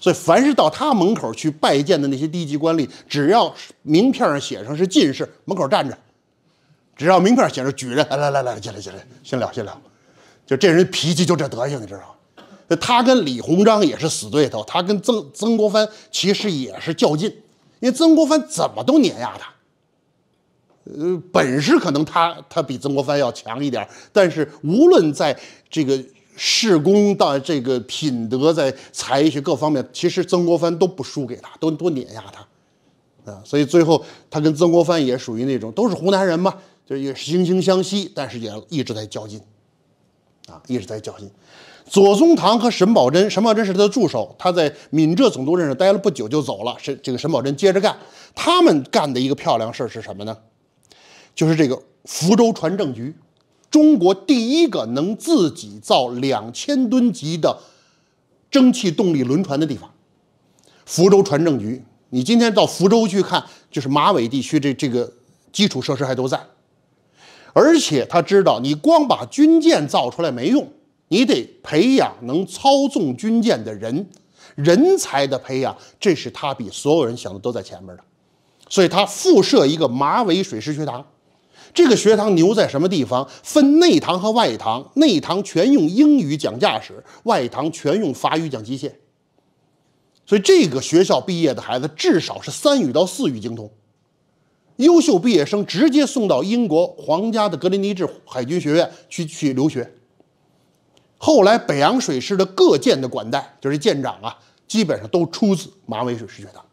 所以凡是到他门口去拜见的那些低级官吏，只要名片上写上是进士，门口站着；只要名片写着举人，来来来来，进来进来，先聊先聊。就这人脾气就这德行，你知道吗？他跟李鸿章也是死对头，他跟曾曾国藩其实也是较劲，因为曾国藩怎么都碾压他。呃，本事可能他他比曾国藩要强一点，但是无论在这个事功到这个品德，在才学各方面，其实曾国藩都不输给他，都都碾压他，啊，所以最后他跟曾国藩也属于那种都是湖南人嘛，就也惺惺相惜，但是也一直在较劲，啊，一直在较劲。左宗棠和沈葆桢，沈葆桢是他的助手，他在闽浙总督任上待了不久就走了，是这个沈葆桢接着干，他们干的一个漂亮事是什么呢？就是这个福州船政局，中国第一个能自己造两千吨级的蒸汽动力轮船的地方。福州船政局，你今天到福州去看，就是马尾地区这这个基础设施还都在。而且他知道，你光把军舰造出来没用，你得培养能操纵军舰的人，人才的培养，这是他比所有人想的都在前面的。所以他复设一个马尾水师学堂。这个学堂牛在什么地方？分内堂和外堂，内堂全用英语讲驾驶，外堂全用法语讲机械。所以这个学校毕业的孩子至少是三语到四语精通。优秀毕业生直接送到英国皇家的格林尼治海军学院去去留学。后来北洋水师的各舰的管带，就是舰长啊，基本上都出自马尾水师学堂。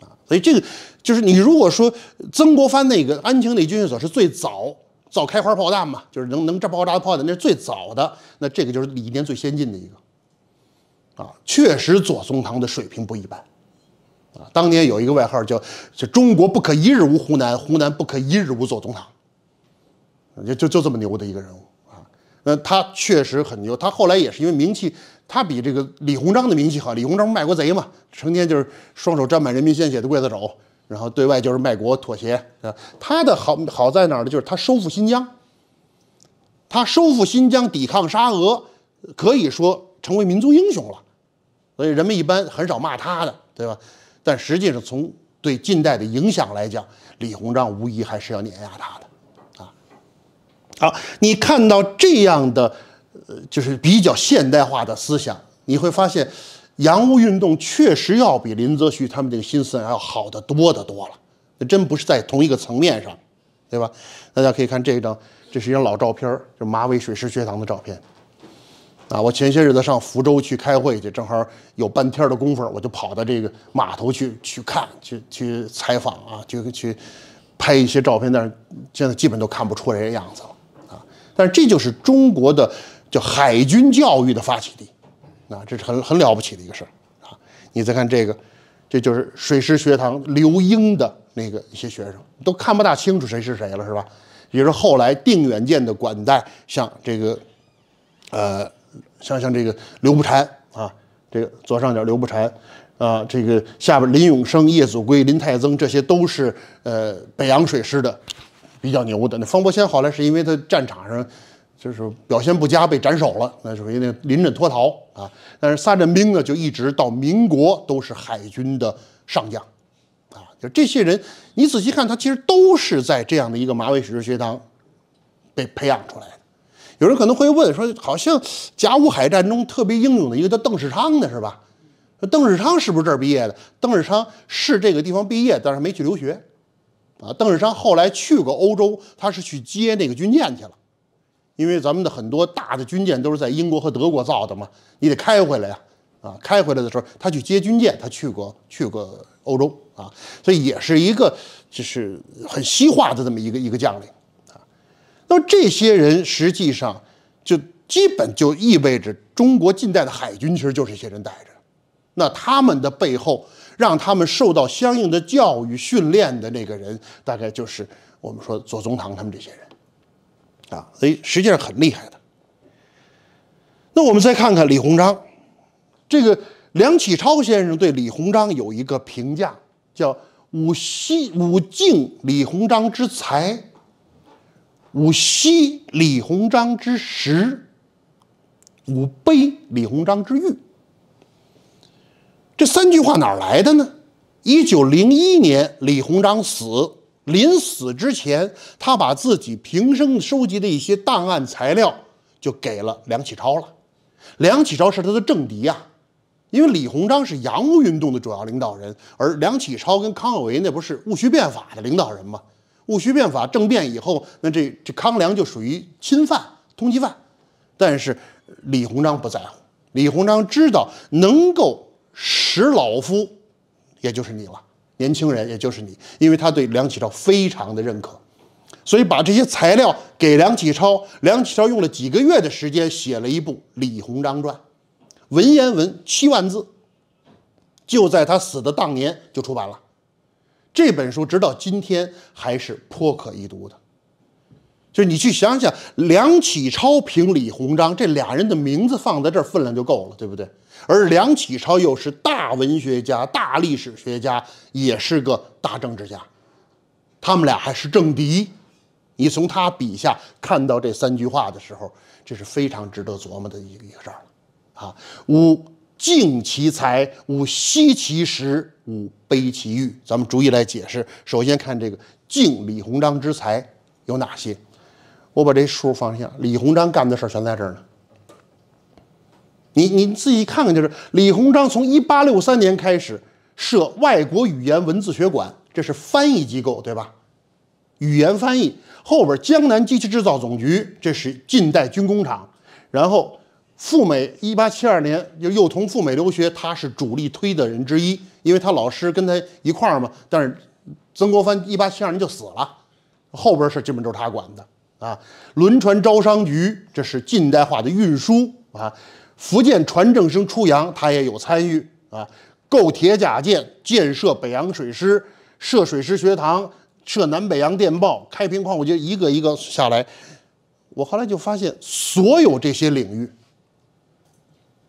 啊所以这个就是你如果说曾国藩那个安庆那军械所是最早造开花炮弹嘛，就是能能炸爆炸的炮弹，那是最早的。那这个就是理念最先进的一个啊，确实左宗棠的水平不一般啊，当年有一个外号叫“就中国不可一日无湖南，湖南不可一日无左宗棠”，就就就这么牛的一个人物啊。那他确实很牛，他后来也是因为名气，他比这个李鸿章的名气好。李鸿章卖国贼嘛，成天就是双手沾满人民鲜血的刽子手，然后对外就是卖国妥协啊。他的好好在哪儿呢？就是他收复新疆，他收复新疆，抵抗沙俄，可以说成为民族英雄了。所以人们一般很少骂他的，对吧？但实际上，从对近代的影响来讲，李鸿章无疑还是要碾压他的，啊。好，你看到这样的，呃，就是比较现代化的思想，你会发现，洋务运动确实要比林则徐他们这个新思想要好得多得多了。那真不是在同一个层面上，对吧？大家可以看这张，这是一张老照片，就马尾水师学堂的照片。啊，我前些日子上福州去开会去，正好有半天的功夫，我就跑到这个码头去去看，去去采访啊，就去拍一些照片。但是现在基本都看不出来这样子了啊。但是这就是中国的叫海军教育的发起地，啊，这是很很了不起的一个事儿啊。你再看这个，这就是水师学堂留英的那个一些学生，都看不大清楚谁是谁了，是吧？也是后来定远舰的管带，像这个，呃。像像这个刘步蟾啊，这个左上角刘步蟾啊，这个下边林永生、叶祖珪、林泰增，这些都是呃北洋水师的比较牛的。那方伯谦后来是因为他战场上就是表现不佳被斩首了，那属于那临阵脱逃啊。但是撒镇兵呢，就一直到民国都是海军的上将啊。就这些人，你仔细看，他其实都是在这样的一个马尾水师学堂被培养出来的。有人可能会问说，好像甲午海战中特别英勇的一个叫邓世昌的是吧？邓世昌是不是这儿毕业的？邓世昌是这个地方毕业，但是没去留学啊。邓世昌后来去过欧洲，他是去接那个军舰去了，因为咱们的很多大的军舰都是在英国和德国造的嘛，你得开回来呀啊！开回来的时候，他去接军舰，他去过去过欧洲啊，所以也是一个就是很西化的这么一个一个将领啊。那么这些人实际上就基本就意味着中国近代的海军其实就是这些人带着，那他们的背后让他们受到相应的教育训练的那个人，大概就是我们说左宗棠他们这些人，啊，所以实际上很厉害的。那我们再看看李鸿章，这个梁启超先生对李鸿章有一个评价，叫“吾惜吾敬李鸿章之才”。吾惜李鸿章之实，吾悲李鸿章之欲。这三句话哪来的呢？一九零一年，李鸿章死，临死之前，他把自己平生收集的一些档案材料就给了梁启超了。梁启超是他的政敌呀，因为李鸿章是洋务运动的主要领导人，而梁启超跟康有为那不是戊戌变法的领导人吗？戊戌变法政变以后，那这这康梁就属于侵犯、通缉犯，但是李鸿章不在乎。李鸿章知道能够使老夫，也就是你了，年轻人也就是你，因为他对梁启超非常的认可，所以把这些材料给梁启超。梁启超用了几个月的时间写了一部《李鸿章传》，文言文七万字，就在他死的当年就出版了。这本书直到今天还是颇可一读的，就是你去想想，梁启超评李鸿章，这俩人的名字放在这儿分量就够了，对不对？而梁启超又是大文学家、大历史学家，也是个大政治家，他们俩还是政敌。你从他笔下看到这三句话的时候，这是非常值得琢磨的一个一个事儿了啊！吾敬其才，吾惜其实。吾悲其欲，咱们逐一来解释。首先看这个敬李鸿章之才有哪些？我把这书放下，李鸿章干的事儿全在这儿呢。你你自己看看，就是李鸿章从一八六三年开始设外国语言文字学馆，这是翻译机构，对吧？语言翻译后边江南机器制造总局，这是近代军工厂，然后。赴美，一八七二年就又同赴美留学，他是主力推的人之一，因为他老师跟他一块儿嘛。但是曾国藩一八七二年就死了，后边是基本都是他管的啊。轮船招商局，这是近代化的运输啊。福建船政生出洋，他也有参与啊。购铁甲舰，建设北洋水师，设水师学堂，设南北洋电报，开平矿务局，一个一个下来。我后来就发现，所有这些领域，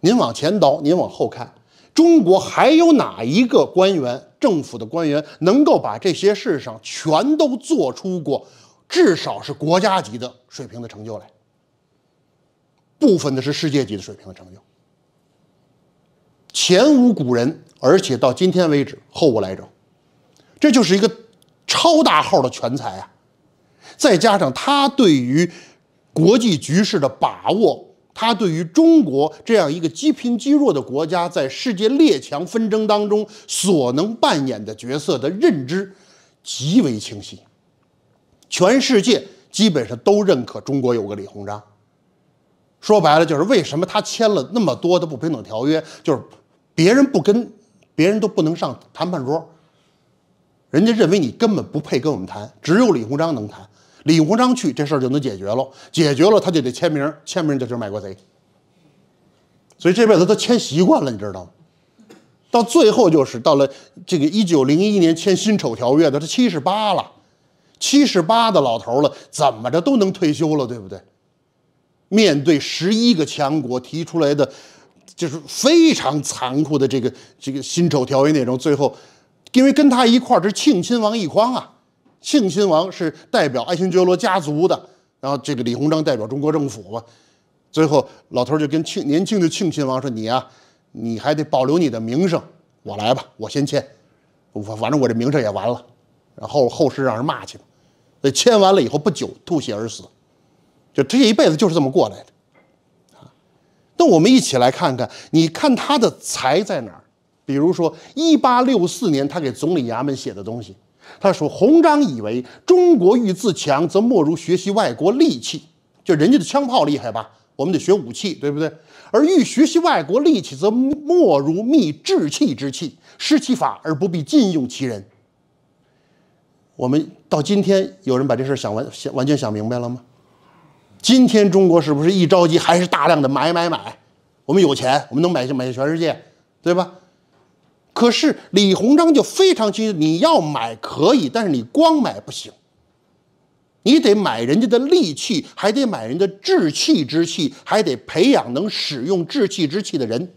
您往前倒，您往后看，中国还有哪一个官员、政府的官员能够把这些事上全都做出过至少是国家级的水平的成就来？部分的是世界级的水平的成就，前无古人，而且到今天为止后无来者，这就是一个超大号的全才啊！再加上他对于国际局势的把握，他对于中国这样一个积贫积弱的国家在世界列强纷争当中所能扮演的角色的认知极为清晰。全世界基本上都认可中国有个李鸿章。说白了就是为什么他签了那么多的不平等条约，就是别人不跟别人都不能上谈判桌，人家认为你根本不配跟我们谈，只有李鸿章能谈。李鸿章去，这事儿就能解决了。解决了，他就得签名，签名就是卖国贼。所以这辈子他签习惯了，你知道吗？到最后就是到了这个一九零一年签辛丑条约的，他七十八了，七十八的老头了，怎么着都能退休了，对不对？面对十一个强国提出来的，就是非常残酷的这个这个辛丑条约内容，最后，因为跟他一块儿是庆亲王奕匡啊。庆亲王是代表爱新觉罗家族的，然后这个李鸿章代表中国政府嘛。最后老头就跟庆年轻的庆亲王说：“你啊，你还得保留你的名声，我来吧，我先签。我反正我这名声也完了，然后后世让人骂去吧。那签完了以后不久吐血而死，就这一辈子就是这么过来的。啊，那我们一起来看看，你看他的才在哪儿？比如说一八六四年他给总理衙门写的东西。”他说：“鸿章以为，中国欲自强，则莫如学习外国利器。就人家的枪炮厉害吧，我们得学武器，对不对？而欲学习外国利器，则莫如觅制器之器，施其法而不必禁用其人。我们到今天，有人把这事想完想完全想明白了吗？今天中国是不是一着急还是大量的买买买？我们有钱，我们能买下买下全世界，对吧？”可是李鸿章就非常清楚，你要买可以，但是你光买不行。你得买人家的利器，还得买人家制器之器，还得培养能使用制器之器的人，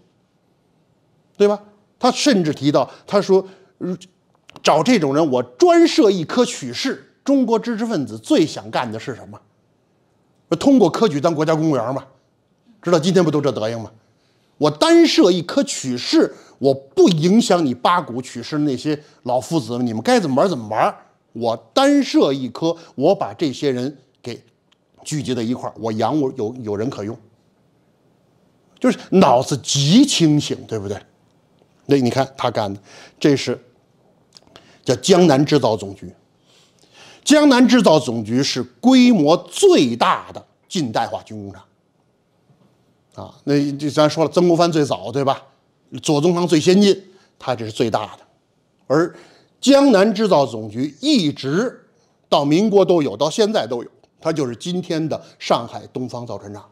对吧？他甚至提到，他说，找这种人，我专设一科取士。中国知识分子最想干的是什么？通过科举当国家公务员嘛？知道今天不都这德行吗？我单设一科取士。我不影响你八股取士那些老夫子，你们该怎么玩怎么玩。我单设一科，我把这些人给聚集在一块儿，我养我有有人可用，就是脑子极清醒，对不对？那你看他干的，这是叫江南制造总局。江南制造总局是规模最大的近代化军工厂啊。那这咱说了，曾国藩最早，对吧？左宗棠最先进，它这是最大的，而江南制造总局一直到民国都有，到现在都有，它就是今天的上海东方造船厂。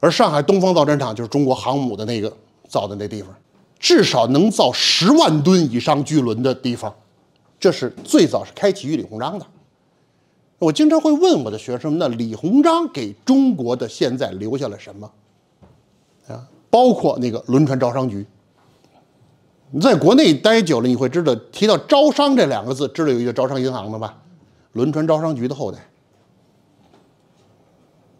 而上海东方造船厂就是中国航母的那个造的那地方，至少能造十万吨以上巨轮的地方，这是最早是开启于李鸿章的。我经常会问我的学生：那李鸿章给中国的现在留下了什么？啊？包括那个轮船招商局，你在国内待久了，你会知道提到招商这两个字，知道有一个招商银行的吧？轮船招商局的后代，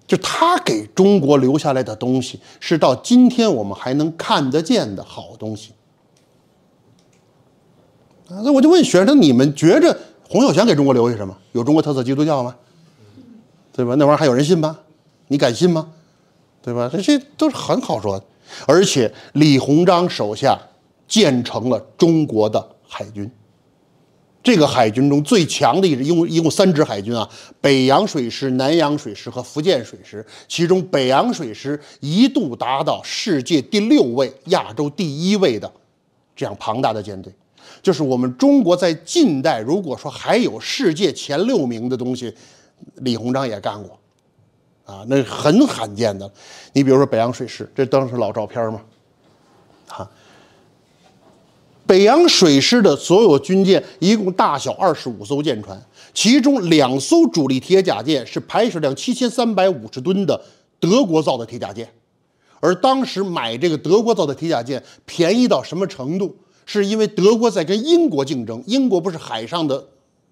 就他给中国留下来的东西，是到今天我们还能看得见的好东西。啊，那我就问学生：你们觉着洪秀全给中国留下什么？有中国特色基督教吗？对吧？那玩意儿还有人信吗？你敢信吗？对吧？这些都是很好说的。而且李鸿章手下建成了中国的海军，这个海军中最强的一支，一共一共三支海军啊，北洋水师、南洋水师和福建水师。其中北洋水师一度达到世界第六位、亚洲第一位的这样庞大的舰队，就是我们中国在近代如果说还有世界前六名的东西，李鸿章也干过。啊，那很罕见的。你比如说北洋水师，这当时老照片嘛？啊，北洋水师的所有军舰一共大小二十五艘舰船，其中两艘主力铁甲舰是排水量七千三百五十吨的德国造的铁甲舰。而当时买这个德国造的铁甲舰便宜到什么程度？是因为德国在跟英国竞争，英国不是海上的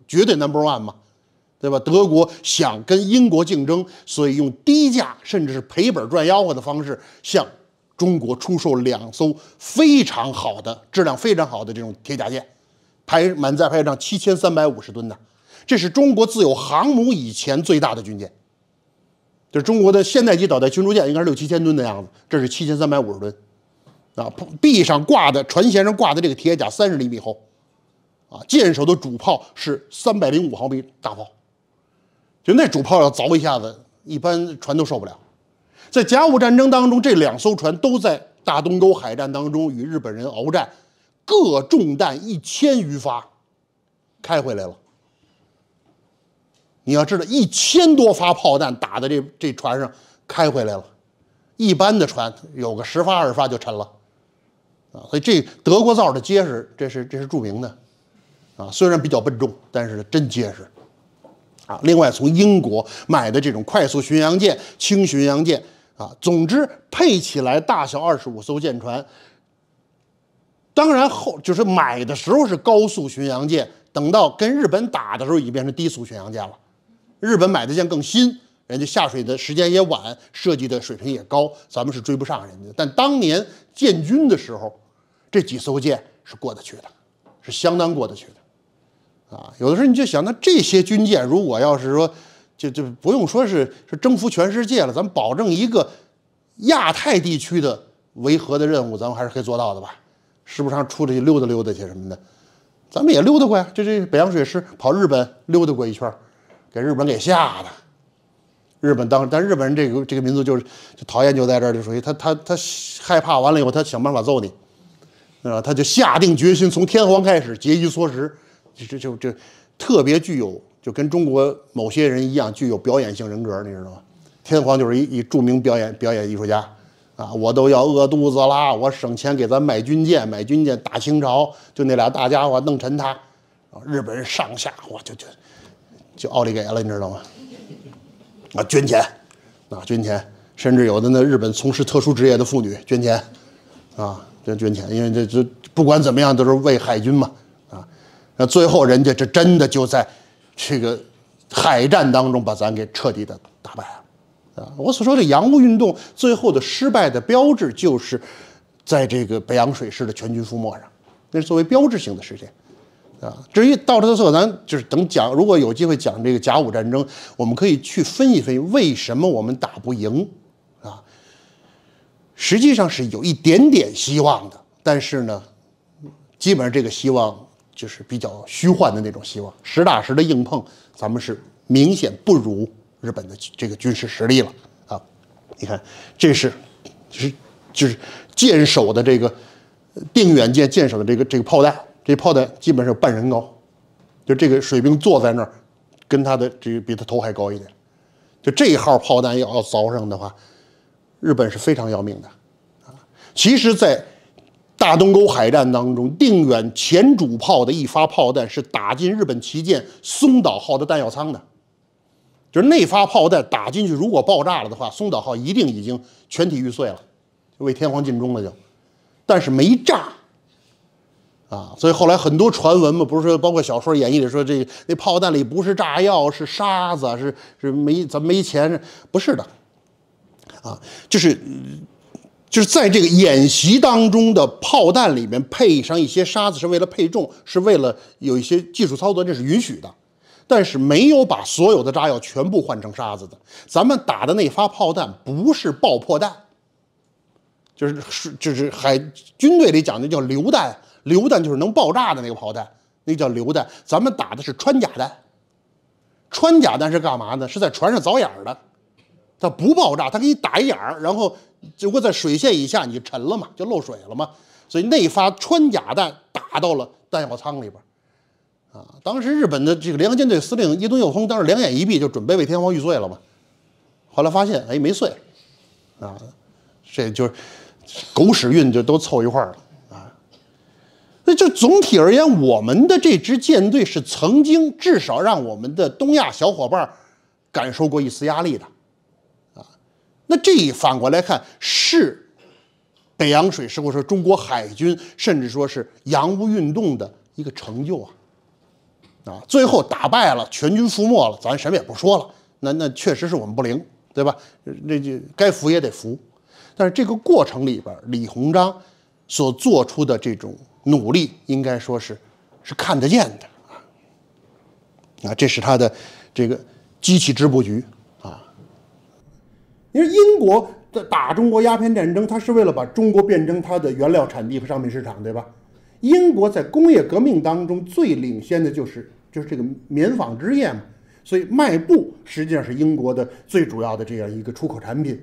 绝对 number one 吗？对吧？德国想跟英国竞争，所以用低价甚至是赔本赚吆喝的方式向。中国出售两艘非常好的、质量非常好的这种铁甲舰，排满载排量七千三百五十吨的，这是中国自有航母以前最大的军舰。就中国的现代级导弹驱逐舰应该是六七千吨的样子，这是七千三百五十吨，啊，壁上挂的船舷上挂的这个铁甲三十厘米厚，啊，舰首的主炮是三百零五毫米大炮，就那主炮要凿一下子，一般船都受不了。在甲午战争当中，这两艘船都在大东沟海战当中与日本人鏖战，各中弹一千余发，开回来了。你要知道，一千多发炮弹打在这这船上开回来了，一般的船有个十发二十发就沉了，啊，所以这德国造的结实，这是这是著名的，啊，虽然比较笨重，但是真结实，啊，另外从英国买的这种快速巡洋舰、轻巡洋舰。啊，总之配起来大小二十五艘舰船。当然后就是买的时候是高速巡洋舰，等到跟日本打的时候已经变成低速巡洋舰了。日本买的舰更新，人家下水的时间也晚，设计的水平也高，咱们是追不上人家。但当年建军的时候，这几艘舰是过得去的，是相当过得去的。啊，有的时候你就想，那这些军舰如果要是说。就就不用说是是征服全世界了，咱们保证一个亚太地区的维和的任务，咱们还是可以做到的吧？是不是出去溜达溜达去什么的？咱们也溜达过呀，这这北洋水师跑日本溜达过一圈，给日本给吓的。日本当但日本人这个这个民族就是就讨厌就在这儿，就属于他他他害怕完了以后，他想办法揍你，啊，他就下定决心从天皇开始节衣缩食，这就就特别具有。就跟中国某些人一样，具有表演性人格，你知道吗？天皇就是一一著名表演表演艺术家啊！我都要饿肚子啦，我省钱给咱买军舰，买军舰打清朝，就那俩大家伙弄沉它啊！日本人上下我就就就奥利给了，你知道吗？啊，捐钱啊，捐钱，甚至有的那日本从事特殊职业的妇女捐钱啊，捐捐钱，因为这这不管怎么样都是为海军嘛啊！那最后人家这真的就在。这个海战当中把咱给彻底的打败了，啊！我所说的洋务运动最后的失败的标志，就是在这个北洋水师的全军覆没上，那是作为标志性的事件，啊！至于到这最后，咱就是等讲，如果有机会讲这个甲午战争，我们可以去分析分析为什么我们打不赢，实际上是有一点点希望的，但是呢，基本上这个希望。就是比较虚幻的那种希望，实打实的硬碰，咱们是明显不如日本的这个军事实力了啊！你看，这是，就是就是舰首的这个定远舰舰首的这个这个炮弹，这炮弹基本上半人高，就这个水兵坐在那儿，跟他的这个比他头还高一点，就这一号炮弹要要凿上的话，日本是非常要命的啊！其实，在大东沟海战当中，定远前主炮的一发炮弹是打进日本旗舰松岛号的弹药舱的，就是那发炮弹打进去，如果爆炸了的话，松岛号一定已经全体玉碎了，为天皇尽忠了就。但是没炸啊，所以后来很多传闻嘛，不是说包括小说演绎里说这那炮弹里不是炸药，是沙子，是是没咱没钱，不是的，啊，就是。就是在这个演习当中的炮弹里面配上一些沙子，是为了配重，是为了有一些技术操作，这是允许的。但是没有把所有的炸药全部换成沙子的。咱们打的那发炮弹不是爆破弹，就是是就是海军队里讲的叫榴弹，榴弹就是能爆炸的那个炮弹，那叫榴弹。咱们打的是穿甲弹，穿甲弹是干嘛呢？是在船上凿眼儿的，它不爆炸，它给你打一眼儿，然后。如果在水线以下，你沉了嘛，就漏水了嘛。所以那发穿甲弹打到了弹药舱里边啊。当时日本的这个联合舰队司令伊东佑亨当时两眼一闭，就准备为天皇玉碎了嘛。后来发现，哎，没碎啊，这就是狗屎运就都凑一块儿了啊。那就总体而言，我们的这支舰队是曾经至少让我们的东亚小伙伴感受过一丝压力的，那这一反过来看，是北洋水师或者说中国海军，甚至说是洋务运动的一个成就啊，啊，最后打败了，全军覆没了，咱什么也不说了，那那确实是我们不灵，对吧？那就该服也得服，但是这个过程里边，李鸿章所做出的这种。努力应该说是是看得见的啊，啊，这是他的这个机器织布局。因为英国的打中国鸦片战争，它是为了把中国变成它的原料产地和商品市场，对吧？英国在工业革命当中最领先的就是就是这个棉纺织业嘛，所以卖布实际上是英国的最主要的这样一个出口产品。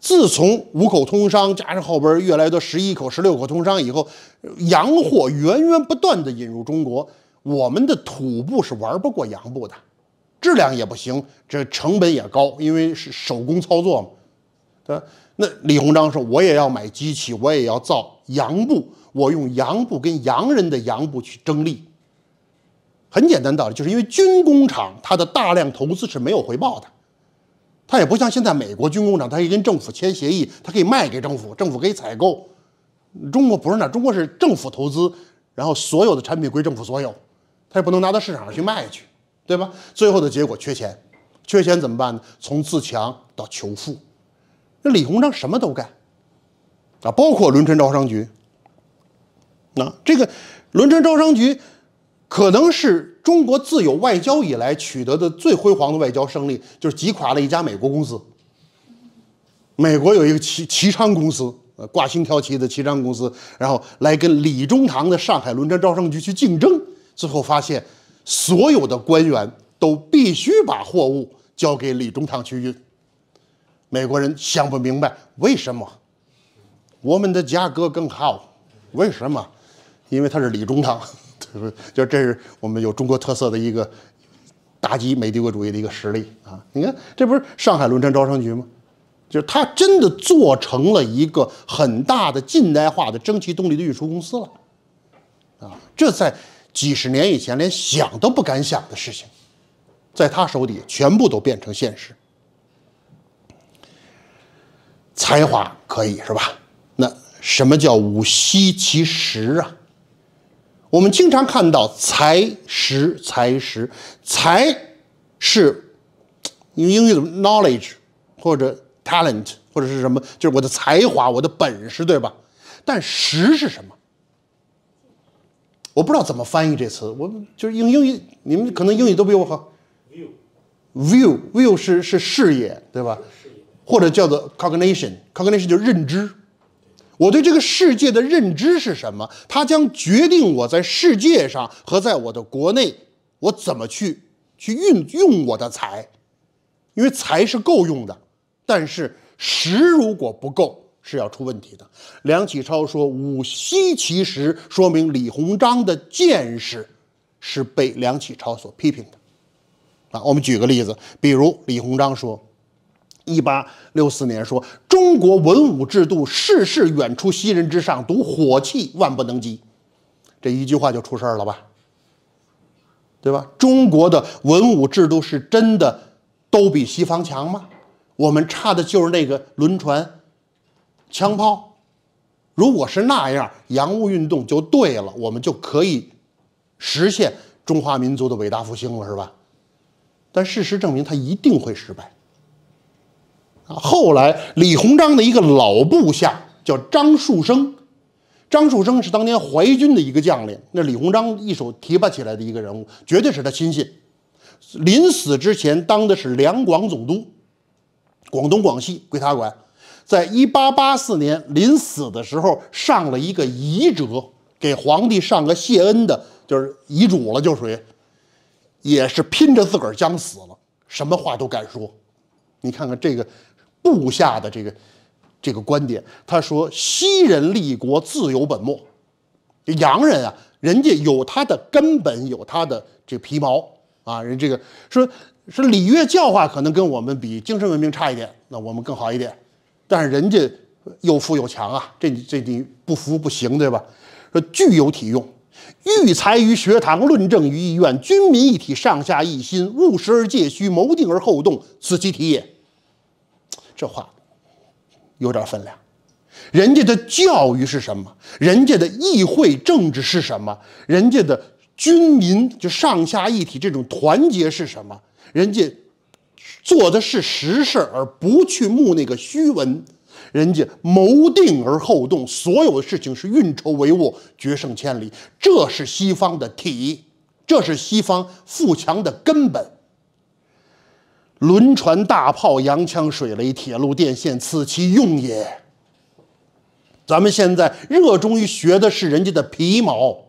自从五口通商加上后边越来越多十一口、十六口通商以后，洋货源源不断的引入中国，我们的土布是玩不过洋布的，质量也不行，这成本也高，因为是手工操作嘛，对吧？那李鸿章说，我也要买机器，我也要造洋布，我用洋布跟洋人的洋布去争利。很简单道理，就是因为军工厂它的大量投资是没有回报的。它也不像现在美国军工厂，它可以跟政府签协议，它可以卖给政府，政府可以采购。中国不是那，中国是政府投资，然后所有的产品归政府所有，它也不能拿到市场上去卖去，对吧？最后的结果缺钱，缺钱怎么办呢？从自强到求富，那李鸿章什么都干啊，包括轮船招商局。那这个轮船招商局。可能是中国自有外交以来取得的最辉煌的外交胜利，就是击垮了一家美国公司。美国有一个旗旗昌公司，呃，挂星条旗的旗昌公司，然后来跟李中堂的上海轮船招商局去竞争，最后发现所有的官员都必须把货物交给李中堂去运。美国人想不明白为什么我们的价格更好，为什么？因为他是李中堂。就是就这是我们有中国特色的一个打击美帝国主义的一个实力啊！你看，这不是上海轮船招商局吗？就是它真的做成了一个很大的近代化的蒸汽动力的运输公司了啊！这在几十年以前连想都不敢想的事情，在他手底全部都变成现实。才华可以是吧？那什么叫五犀其实啊？我们经常看到才识，才识，才是用英语的 knowledge 或者 talent 或者是什么，就是我的才华，我的本事，对吧？但识是什么？我不知道怎么翻译这词，我就是用英语，你们可能英语都比我好。view，view，view 是是视野，对吧？或者叫做 cognition，cognition 就是认知。我对这个世界的认知是什么？它将决定我在世界上和在我的国内，我怎么去去运用我的才，因为才是够用的，但是识如果不够是要出问题的。梁启超说“五犀其实”，说明李鸿章的见识是被梁启超所批评的。啊，我们举个例子，比如李鸿章说。一八六四年说：“中国文武制度，事事远出西人之上，独火器万不能及。”这一句话就出事儿了吧？对吧？中国的文武制度是真的都比西方强吗？我们差的就是那个轮船、枪炮。如果是那样，洋务运动就对了，我们就可以实现中华民族的伟大复兴了，是吧？但事实证明，他一定会失败。后来，李鸿章的一个老部下叫张树声，张树声是当年淮军的一个将领，那李鸿章一手提拔起来的一个人物，绝对是他亲信。临死之前当的是两广总督，广东、广西归他管。在一八八四年临死的时候，上了一个遗折，给皇帝上个谢恩的，就是遗嘱了，就属于，也是拼着自个儿将死了，什么话都敢说。你看看这个。部下的这个这个观点，他说：“西人立国自有本末，洋人啊，人家有他的根本，有他的这皮毛啊。人这个说说礼乐教化可能跟我们比精神文明差一点，那我们更好一点。但是人家又富又强啊，这这你不服不行，对吧？说具有体用。育才于学堂，论政于医院，军民一体，上下一心，务实而戒虚，谋定而后动，此其体也。这话有点分量。人家的教育是什么？人家的议会政治是什么？人家的军民就上下一体这种团结是什么？人家做的是实事，而不去慕那个虚文。人家谋定而后动，所有的事情是运筹帷幄，决胜千里。这是西方的体，这是西方富强的根本。轮船、大炮、洋枪、水雷、铁路、电线，此其用也。咱们现在热衷于学的是人家的皮毛。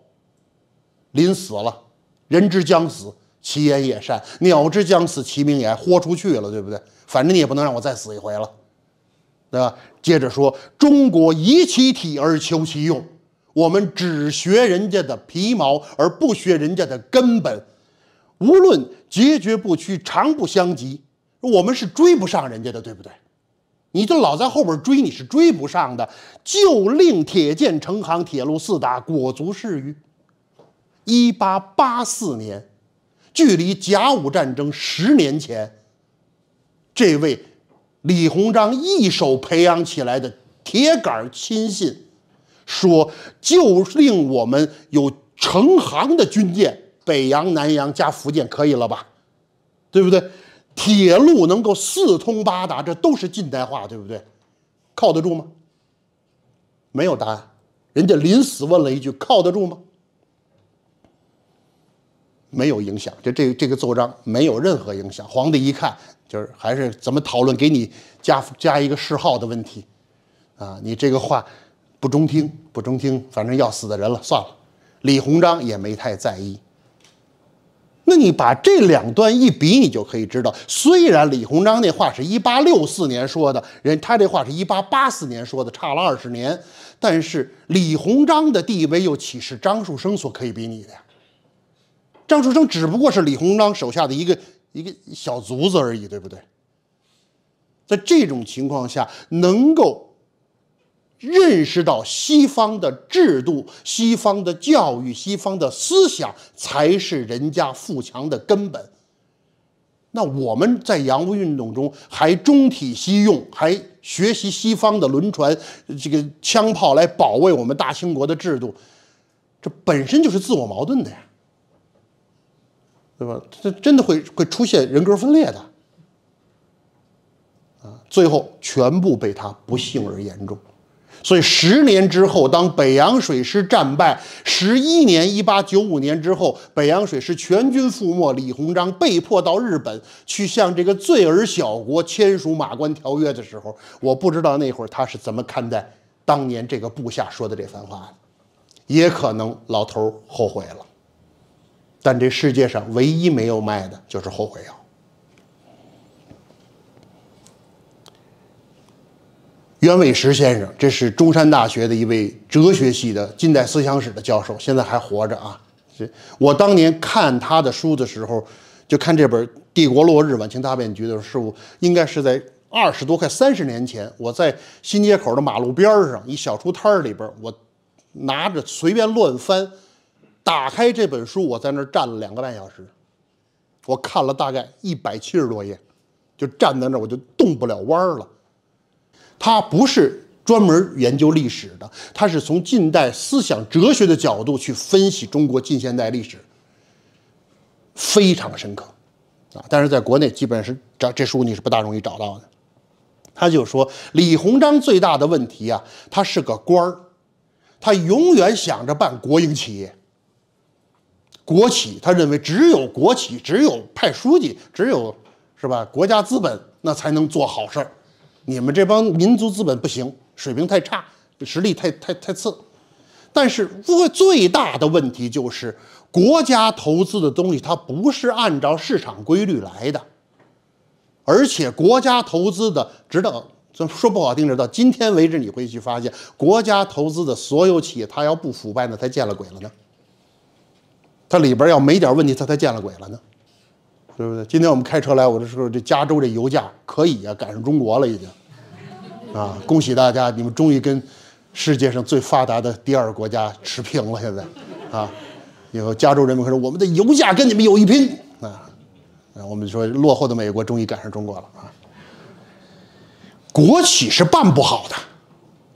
临死了，人之将死，其言也善；鸟之将死，其鸣也。豁出去了，对不对？反正你也不能让我再死一回了。对吧？接着说，中国以其体而求其用，我们只学人家的皮毛，而不学人家的根本。无论节绝不屈，长不相及，我们是追不上人家的，对不对？你就老在后边追，你是追不上的。就令铁建成行，铁路四达，裹足是于一八八四年，距离甲午战争十年前，这位。李鸿章一手培养起来的铁杆亲信，说：“就令我们有成行的军舰，北洋、南洋加福建，可以了吧？对不对？铁路能够四通八达，这都是近代化，对不对？靠得住吗？没有答案。人家临死问了一句：靠得住吗？没有影响。这这这个奏章没有任何影响。皇帝一看。”就是还是怎么讨论给你加加一个谥号的问题，啊，你这个话不中听，不中听，反正要死的人了，算了。李鸿章也没太在意。那你把这两段一比，你就可以知道，虽然李鸿章那话是一八六四年说的，人他这话是一八八四年说的，差了二十年，但是李鸿章的地位又岂是张树声所可以比拟的呀？张树声只不过是李鸿章手下的一个。一个小卒子而已，对不对？在这种情况下，能够认识到西方的制度、西方的教育、西方的思想，才是人家富强的根本。那我们在洋务运动中还中体西用，还学习西方的轮船、这个枪炮来保卫我们大清国的制度，这本身就是自我矛盾的呀。对吧？这真的会会出现人格分裂的，啊，最后全部被他不幸而言中。所以十年之后，当北洋水师战败，十一年一八九五年之后，北洋水师全军覆没，李鸿章被迫到日本去向这个罪尔小国签署马关条约的时候，我不知道那会儿他是怎么看待当年这个部下说的这番话的，也可能老头后悔了。但这世界上唯一没有卖的就是后悔药。袁伟时先生，这是中山大学的一位哲学系的近代思想史的教授，现在还活着啊。我当年看他的书的时候，就看这本《帝国落日晚清大变局》的时候，应该是在二十多快三十年前，我在新街口的马路边上一小书摊里边，我拿着随便乱翻。打开这本书，我在那儿站了两个半小时，我看了大概一百七十多页，就站在那儿，我就动不了弯儿了。他不是专门研究历史的，他是从近代思想哲学的角度去分析中国近现代历史，非常深刻啊！但是在国内基本是找这书你是不大容易找到的。他就说，李鸿章最大的问题啊，他是个官儿，他永远想着办国营企业。国企，他认为只有国企，只有派书记，只有是吧？国家资本那才能做好事儿。你们这帮民族资本不行，水平太差，实力太太太次。但是最最大的问题就是，国家投资的东西它不是按照市场规律来的，而且国家投资的，直到说不好听的，到今天为止，你会去发现，国家投资的所有企业，它要不腐败，那才见了鬼了呢。它里边要没点问题，它才见了鬼了呢，对不对？今天我们开车来，我的时候，这加州这油价可以啊，赶上中国了已经，啊，恭喜大家，你们终于跟世界上最发达的第二国家持平了，现在，啊，以后加州人民会说我们的油价跟你们有一拼啊，啊，我们说落后的美国终于赶上中国了啊。国企是办不好的，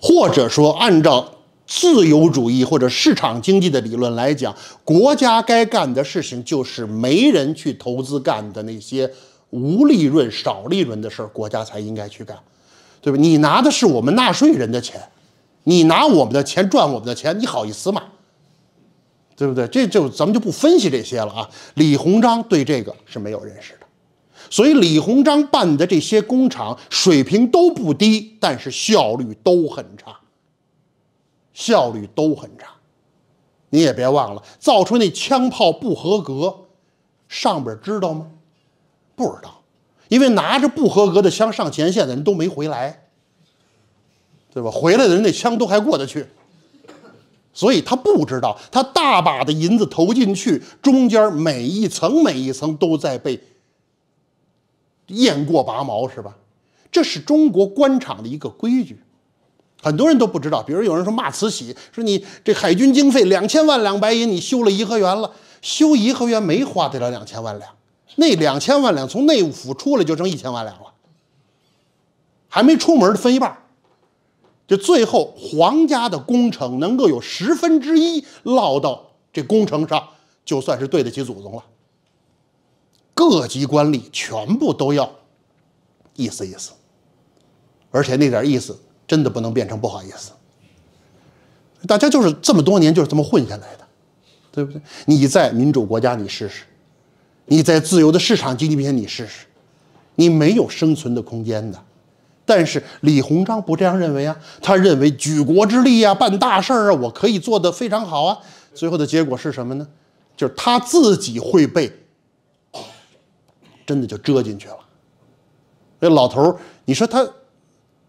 或者说按照自由主义或者市场经济的理论来讲，国家该干的事情就是没人去投资干的那些无利润、少利润的事儿，国家才应该去干，对吧？你拿的是我们纳税人的钱。你拿我们的钱赚我们的钱，你好意思吗？对不对？这就咱们就不分析这些了啊。李鸿章对这个是没有认识的，所以李鸿章办的这些工厂水平都不低，但是效率都很差，效率都很差。你也别忘了，造出那枪炮不合格，上边知道吗？不知道，因为拿着不合格的枪上前线的人都没回来。对吧？回来的人那枪都还过得去，所以他不知道，他大把的银子投进去，中间每一层每一层都在被雁过拔毛，是吧？这是中国官场的一个规矩，很多人都不知道。比如有人说骂慈禧，说你这海军经费两千万两白银，你修了颐和园了，修颐和园没花得了两千万两，那两千万两从内务府出来就剩一千万两了，还没出门分一半。就最后皇家的工程能够有十分之一落到这工程上，就算是对得起祖宗了。各级官吏全部都要意思意思，而且那点意思真的不能变成不好意思。大家就是这么多年就是这么混下来的，对不对？你在民主国家你试试，你在自由的市场经济面前你试试，你没有生存的空间的。但是李鸿章不这样认为啊，他认为举国之力啊，办大事儿啊，我可以做得非常好啊。最后的结果是什么呢？就是他自己会被真的就遮进去了。这老头儿，你说他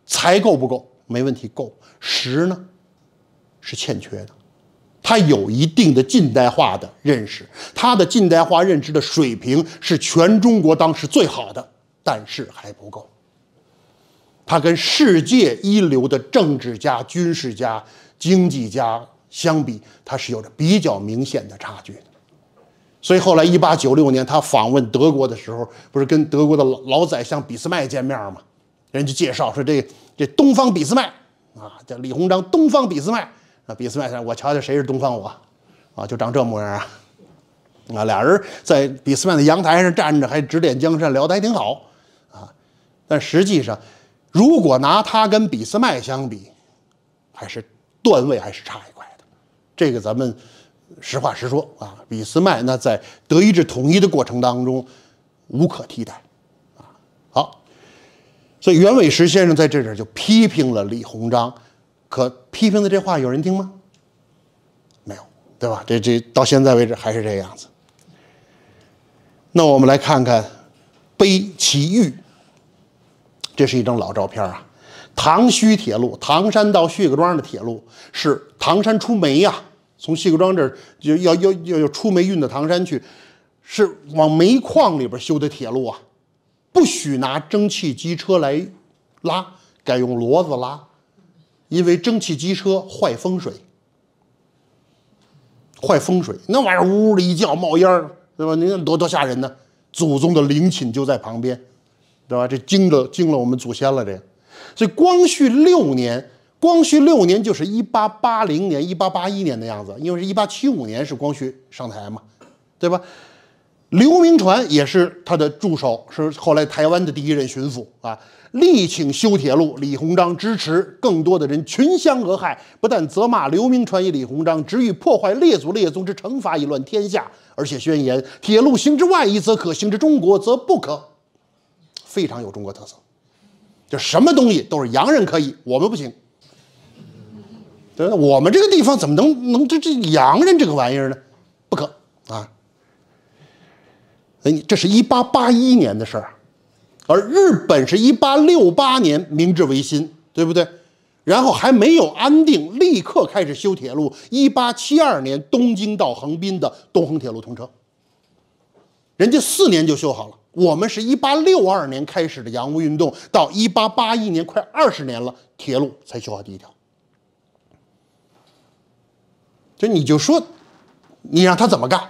财够不够？没问题，够。实呢是欠缺的。他有一定的近代化的认识，他的近代化认知的水平是全中国当时最好的，但是还不够。他跟世界一流的政治家、军事家、经济家相比，他是有着比较明显的差距的。所以后来一八九六年他访问德国的时候，不是跟德国的老老宰相俾斯麦见面吗？人家介绍说这这东方俾斯麦啊，叫李鸿章，东方俾斯麦啊。俾斯麦说：“我瞧瞧谁是东方我，啊，就长这模样啊。”啊，俩人在俾斯麦的阳台上站着，还指点江山，聊得还挺好啊。但实际上。如果拿他跟俾斯麦相比，还是段位还是差一块的。这个咱们实话实说啊，俾斯麦那在德意志统一的过程当中无可替代。所以袁伟时先生在这里就批评了李鸿章，可批评的这话有人听吗？没有，对吧？这这到现在为止还是这样子。那我们来看看碑其玉。这是一张老照片啊，唐胥铁路，唐山到旭各庄的铁路是唐山出煤呀，从旭各庄这儿就要要要要出煤运到唐山去，是往煤矿里边修的铁路啊，不许拿蒸汽机车来拉，改用骡子拉，因为蒸汽机车坏风水，坏风水，那玩意儿呜呜的一叫冒烟儿，对吧？你看多多吓人呢，祖宗的陵寝就在旁边。对吧？这惊了惊了我们祖先了，这，所以光绪六年，光绪六年就是一八八零年、一八八一年的样子，因为是一八七五年是光绪上台嘛，对吧？刘铭传也是他的助手，是后来台湾的第一任巡抚啊，力请修铁路，李鸿章支持，更多的人群相讹害，不但责骂刘铭传与李鸿章，直欲破坏列祖列宗之惩罚，以乱天下，而且宣言铁路行之外夷则可，行之中国则不可。非常有中国特色，就什么东西都是洋人可以，我们不行。对我们这个地方怎么能能这这洋人这个玩意儿呢？不可啊！哎，这是一八八一年的事儿，而日本是一八六八年明治维新，对不对？然后还没有安定，立刻开始修铁路。一八七二年东京到横滨的东横铁路通车，人家四年就修好了。我们是一八六二年开始的洋务运动，到一八八一年快二十年了，铁路才修好第一条。就你就说，你让他怎么干，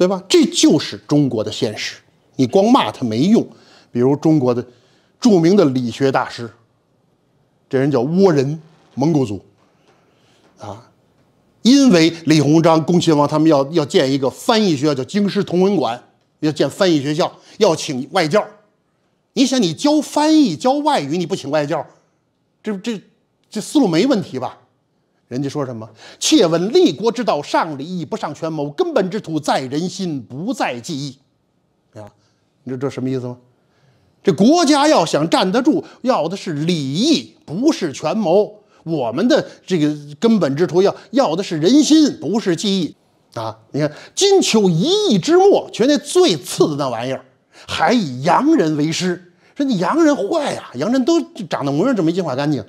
对吧？这就是中国的现实。你光骂他没用。比如中国的著名的理学大师，这人叫倭人，蒙古族，啊，因为李鸿章、恭亲王他们要要建一个翻译学校，叫京师同文馆，要建翻译学校，要请外教。你想，你教翻译、教外语，你不请外教，这这这思路没问题吧？人家说什么？切问立国之道，上礼义不上权谋，根本之土在人心，不在技艺。啊，你知道这什么意思吗？这国家要想站得住，要的是礼义，不是权谋。我们的这个根本之图要要的是人心，不是技艺啊！你看，金秋一亿之末，全那最次的那玩意儿，还以洋人为师，说你洋人坏呀，洋人都长得模样，这没进化干净，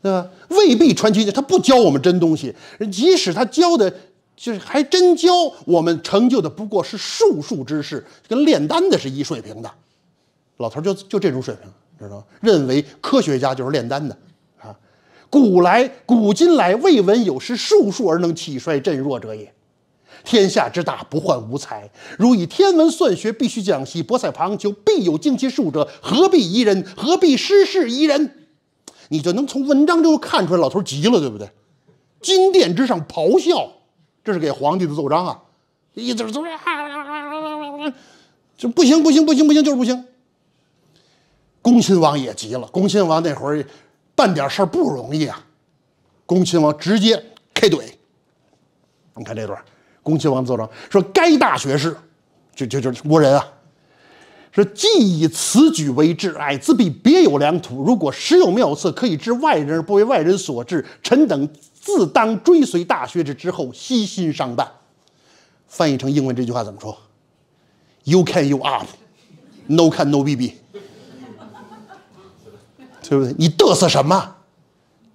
对吧？未必传奇，他不教我们真东西，即使他教的，就是还真教我们成就的，不过是术数之事，跟炼丹的是一水平的。老头就就这种水平，知道吗？认为科学家就是炼丹的啊！古来古今来，未闻有识术数而能起衰振弱者也。天下之大，不患无才。如以天文算学必须讲习，博采旁求，必有精其术者，何必疑人？何必失事疑人？你就能从文章中看出来，老头急了，对不对？金殿之上咆哮，这是给皇帝的奏章啊！一字字啊，就不行，不行，不行，不行，就是不行。恭亲王也急了。恭亲王那会儿办点事儿不容易啊，恭亲王直接开怼。你看这段，恭亲王奏章说：“该大学士，就就就倭人啊，是既以此举为志，哎，自必别有良图。如果实有妙策，可以知外人而不为外人所知，臣等自当追随大学士之后，悉心商办。”翻译成英文这句话怎么说？You can you up, no can no bb。对不对？你嘚瑟什么？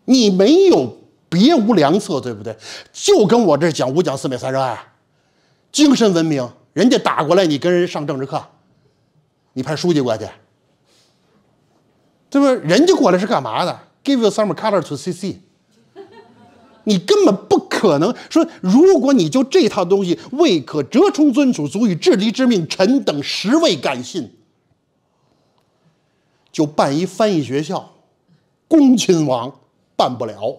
你没有别无良策，对不对？就跟我这讲五讲四美三热爱，精神文明。人家打过来，你跟人上政治课，你派书记过去，对不？人家过来是干嘛的？Give you some color to see see。你根本不可能说，如果你就这套东西未可折冲尊主，足以治敌之命，臣等实未敢信。就办一翻译学校，恭亲王办不了，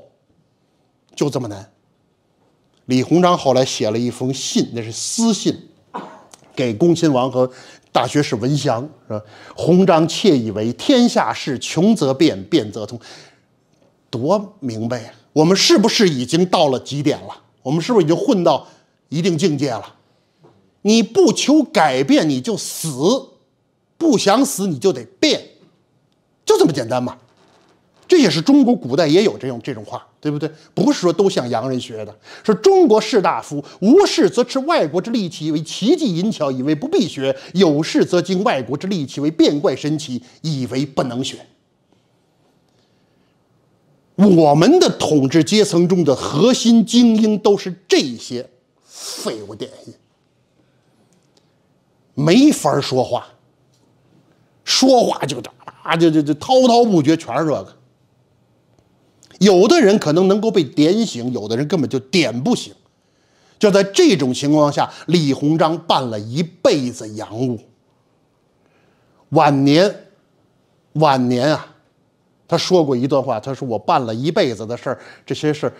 就这么难。李鸿章后来写了一封信，那是私信，给恭亲王和大学士文祥，是吧？鸿章窃以为天下事穷则变，变则通，多明白呀！我们是不是已经到了极点了？我们是不是已经混到一定境界了？你不求改变，你就死；不想死，你就得变。就这么简单嘛，这也是中国古代也有这种这种话，对不对？不是说都向洋人学的。说中国士大夫无事则持外国之利器为奇技淫巧，以为不必学；有事则经外国之利器为变怪神奇，以为不能学。我们的统治阶层中的核心精英都是这些废物点心，没法说话，说话就这。啊，就就就滔滔不绝，全是这个。有的人可能能够被点醒，有的人根本就点不醒。就在这种情况下，李鸿章办了一辈子洋务。晚年，晚年啊，他说过一段话，他说：“我办了一辈子的事儿，这些事儿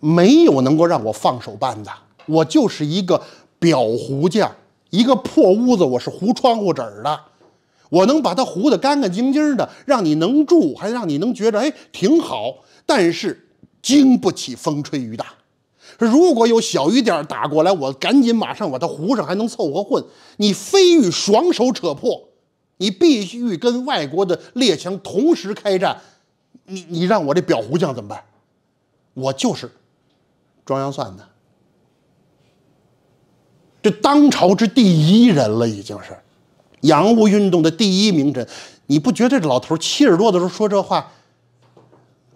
没有能够让我放手办的。我就是一个裱糊匠，一个破屋子，我是糊窗户纸的。”我能把它糊得干干净净的，让你能住，还让你能觉着哎挺好。但是经不起风吹雨打。如果有小雨点打过来，我赶紧马上把它糊上，还能凑合混。你非欲双手扯破，你必须跟外国的列强同时开战。你你让我这裱糊匠怎么办？我就是装洋蒜的，这当朝之第一人了，已经是。洋务运动的第一名臣，你不觉得这老头七十多的时候说这话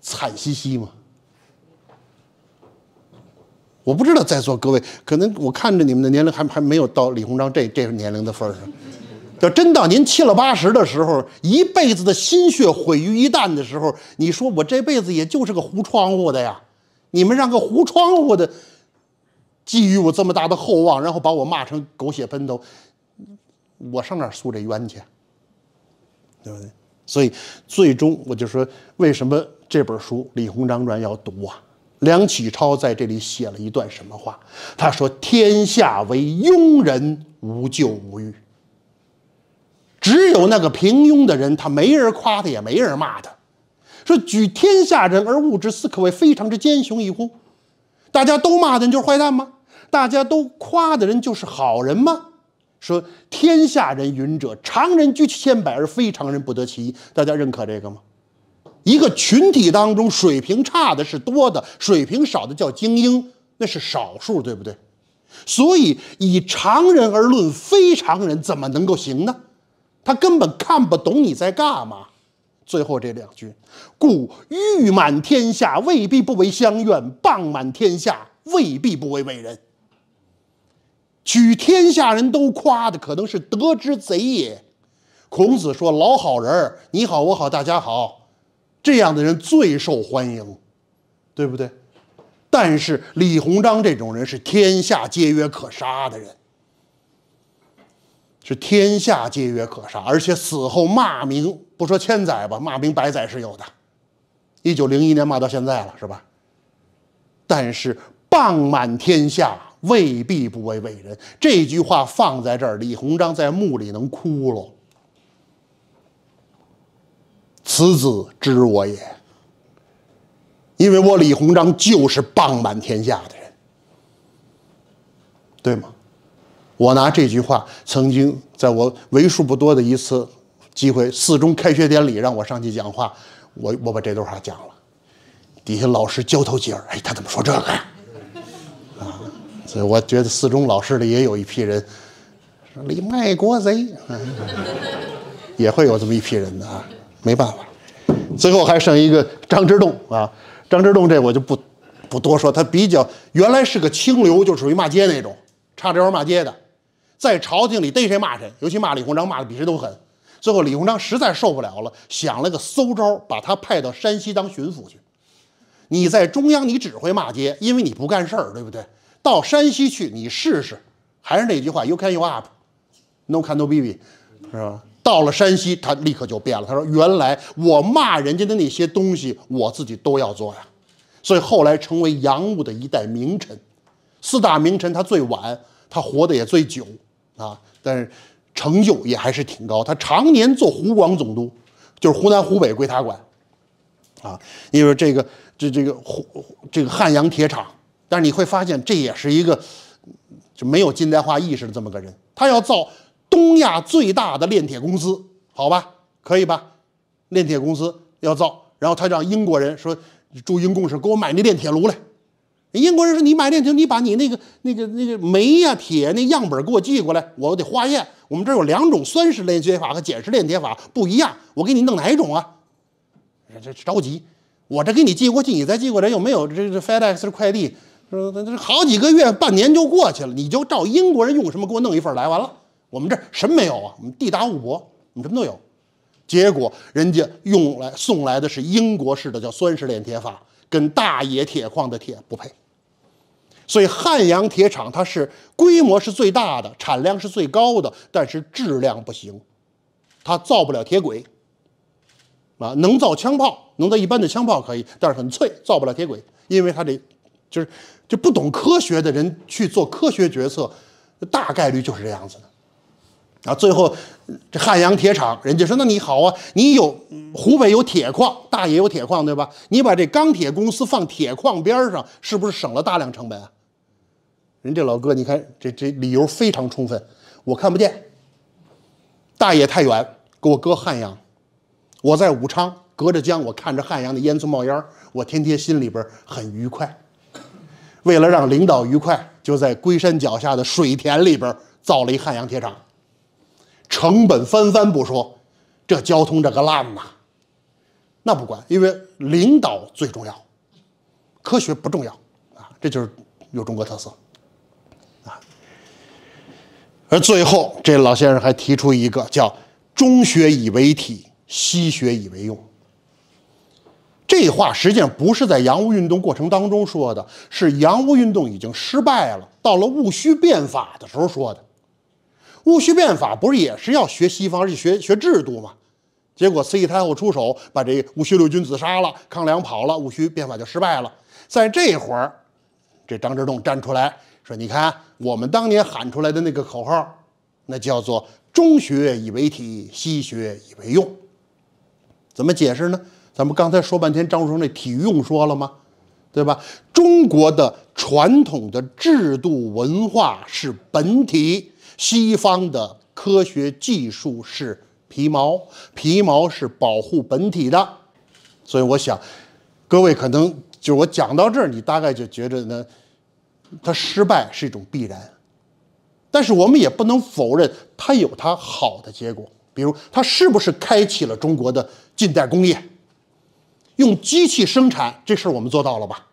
惨兮兮吗？我不知道在座各位，可能我看着你们的年龄还还没有到李鸿章这这年龄的份上。要真到您七了八十的时候，一辈子的心血毁于一旦的时候，你说我这辈子也就是个糊窗户的呀，你们让个糊窗户的寄予我这么大的厚望，然后把我骂成狗血喷头，我上哪诉这冤去？对不对？所以最终我就说，为什么这本书《李鸿章传》要读啊？梁启超在这里写了一段什么话？他说：“天下为庸人，无咎无欲。只有那个平庸的人，他没人夸他，也没人骂他。说举天下人而物之，斯可谓非常之奸雄矣乎？大家都骂的人就是坏蛋吗？大家都夸的人就是好人吗？说天下人云者，常人居其千百，而非常人不得其一。大家认可这个吗？”一个群体当中，水平差的是多的，水平少的叫精英，那是少数，对不对？所以以常人而论非常人，怎么能够行呢？他根本看不懂你在干嘛。最后这两句，故欲满天下，未必不为乡愿；谤满天下，未必不为伟人。举天下人都夸的，可能是得之贼也。孔子说：“老好人，你好，我好，大家好。”这样的人最受欢迎，对不对？但是李鸿章这种人是天下皆曰可杀的人，是天下皆曰可杀，而且死后骂名不说千载吧，骂名百载是有的。一九零一年骂到现在了，是吧？但是谤满天下，未必不为伟人。这句话放在这儿，李鸿章在墓里能哭了。此子知我也，因为我李鸿章就是谤满天下的人，对吗？我拿这句话，曾经在我为数不多的一次机会，四中开学典礼让我上去讲话，我我把这段话讲了，底下老师交头接耳，哎，他怎么说这个呀？啊，所以我觉得四中老师里也有一批人，李卖国贼，*laughs* 也会有这么一批人的啊。没办法，最后还剩一个张之洞啊。张之洞这我就不不多说，他比较原来是个清流，就属于骂街那种，插着玩骂街的，在朝廷里逮谁骂谁，尤其骂李鸿章骂的比谁都狠。最后李鸿章实在受不了了，想了个馊招，把他派到山西当巡抚去。你在中央你只会骂街，因为你不干事儿，对不对？到山西去你试试，还是那句话，You can you up，no can no b b，是吧？到了山西，他立刻就变了。他说：“原来我骂人家的那些东西，我自己都要做呀。”所以后来成为洋务的一代名臣。四大名臣他最晚，他活得也最久啊，但是成就也还是挺高。他常年做湖广总督，就是湖南湖北归他管啊。因为这个这这个湖这个汉阳铁厂，但是你会发现这也是一个就没有近代化意识的这么个人，他要造。东亚最大的炼铁公司，好吧，可以吧？炼铁公司要造，然后他让英国人说驻英公使给我买那炼铁炉来。英国人说你买炼铁，你把你那个那个那个煤呀、铁那样本给我寄过来，我得化验。我们这有两种酸式炼铁法和碱式炼铁法不一样，我给你弄哪一种啊？这着急，我这给你寄过去，你再寄过来又没有这这 FedEx 快递，说这好几个月、半年就过去了，你就照英国人用什么给我弄一份来，完了。我们这什么没有啊？我们地大物博，我们什么都有。结果人家用来送来的是英国式的叫酸式炼铁法，跟大冶铁矿的铁不配。所以汉阳铁厂它是规模是最大的，产量是最高的，但是质量不行，它造不了铁轨。啊，能造枪炮，能造一般的枪炮可以，但是很脆，造不了铁轨，因为它这就是就不懂科学的人去做科学决策，大概率就是这样子的。啊，最后这汉阳铁厂，人家说那你好啊，你有湖北有铁矿，大冶有铁矿，对吧？你把这钢铁公司放铁矿边上，是不是省了大量成本啊？人这老哥，你看这这理由非常充分，我看不见。大冶太远，给我搁汉阳。我在武昌，隔着江，我看着汉阳的烟囱冒烟我天天心里边很愉快。为了让领导愉快，就在龟山脚下的水田里边造了一汉阳铁厂。成本翻番不说，这交通这个烂呐，那不管，因为领导最重要，科学不重要啊，这就是有中国特色啊。而最后，这老先生还提出一个叫“中学以为体，西学以为用”。这话实际上不是在洋务运动过程当中说的，是洋务运动已经失败了，到了戊戌变法的时候说的。戊戌变法不是也是要学西方，是学学制度吗？结果慈禧太后出手，把这戊戌六君子杀了，康梁跑了，戊戌变法就失败了。在这会儿，这张之洞站出来说：“你看，我们当年喊出来的那个口号，那叫做‘中学以为体，西学以为用’，怎么解释呢？咱们刚才说半天，张书成那体用说了吗？对吧？中国的传统的制度文化是本体，西方的科学技术是。”皮毛，皮毛是保护本体的，所以我想，各位可能就我讲到这儿，你大概就觉得呢，它失败是一种必然，但是我们也不能否认它有它好的结果，比如它是不是开启了中国的近代工业，用机器生产这事儿我们做到了吧？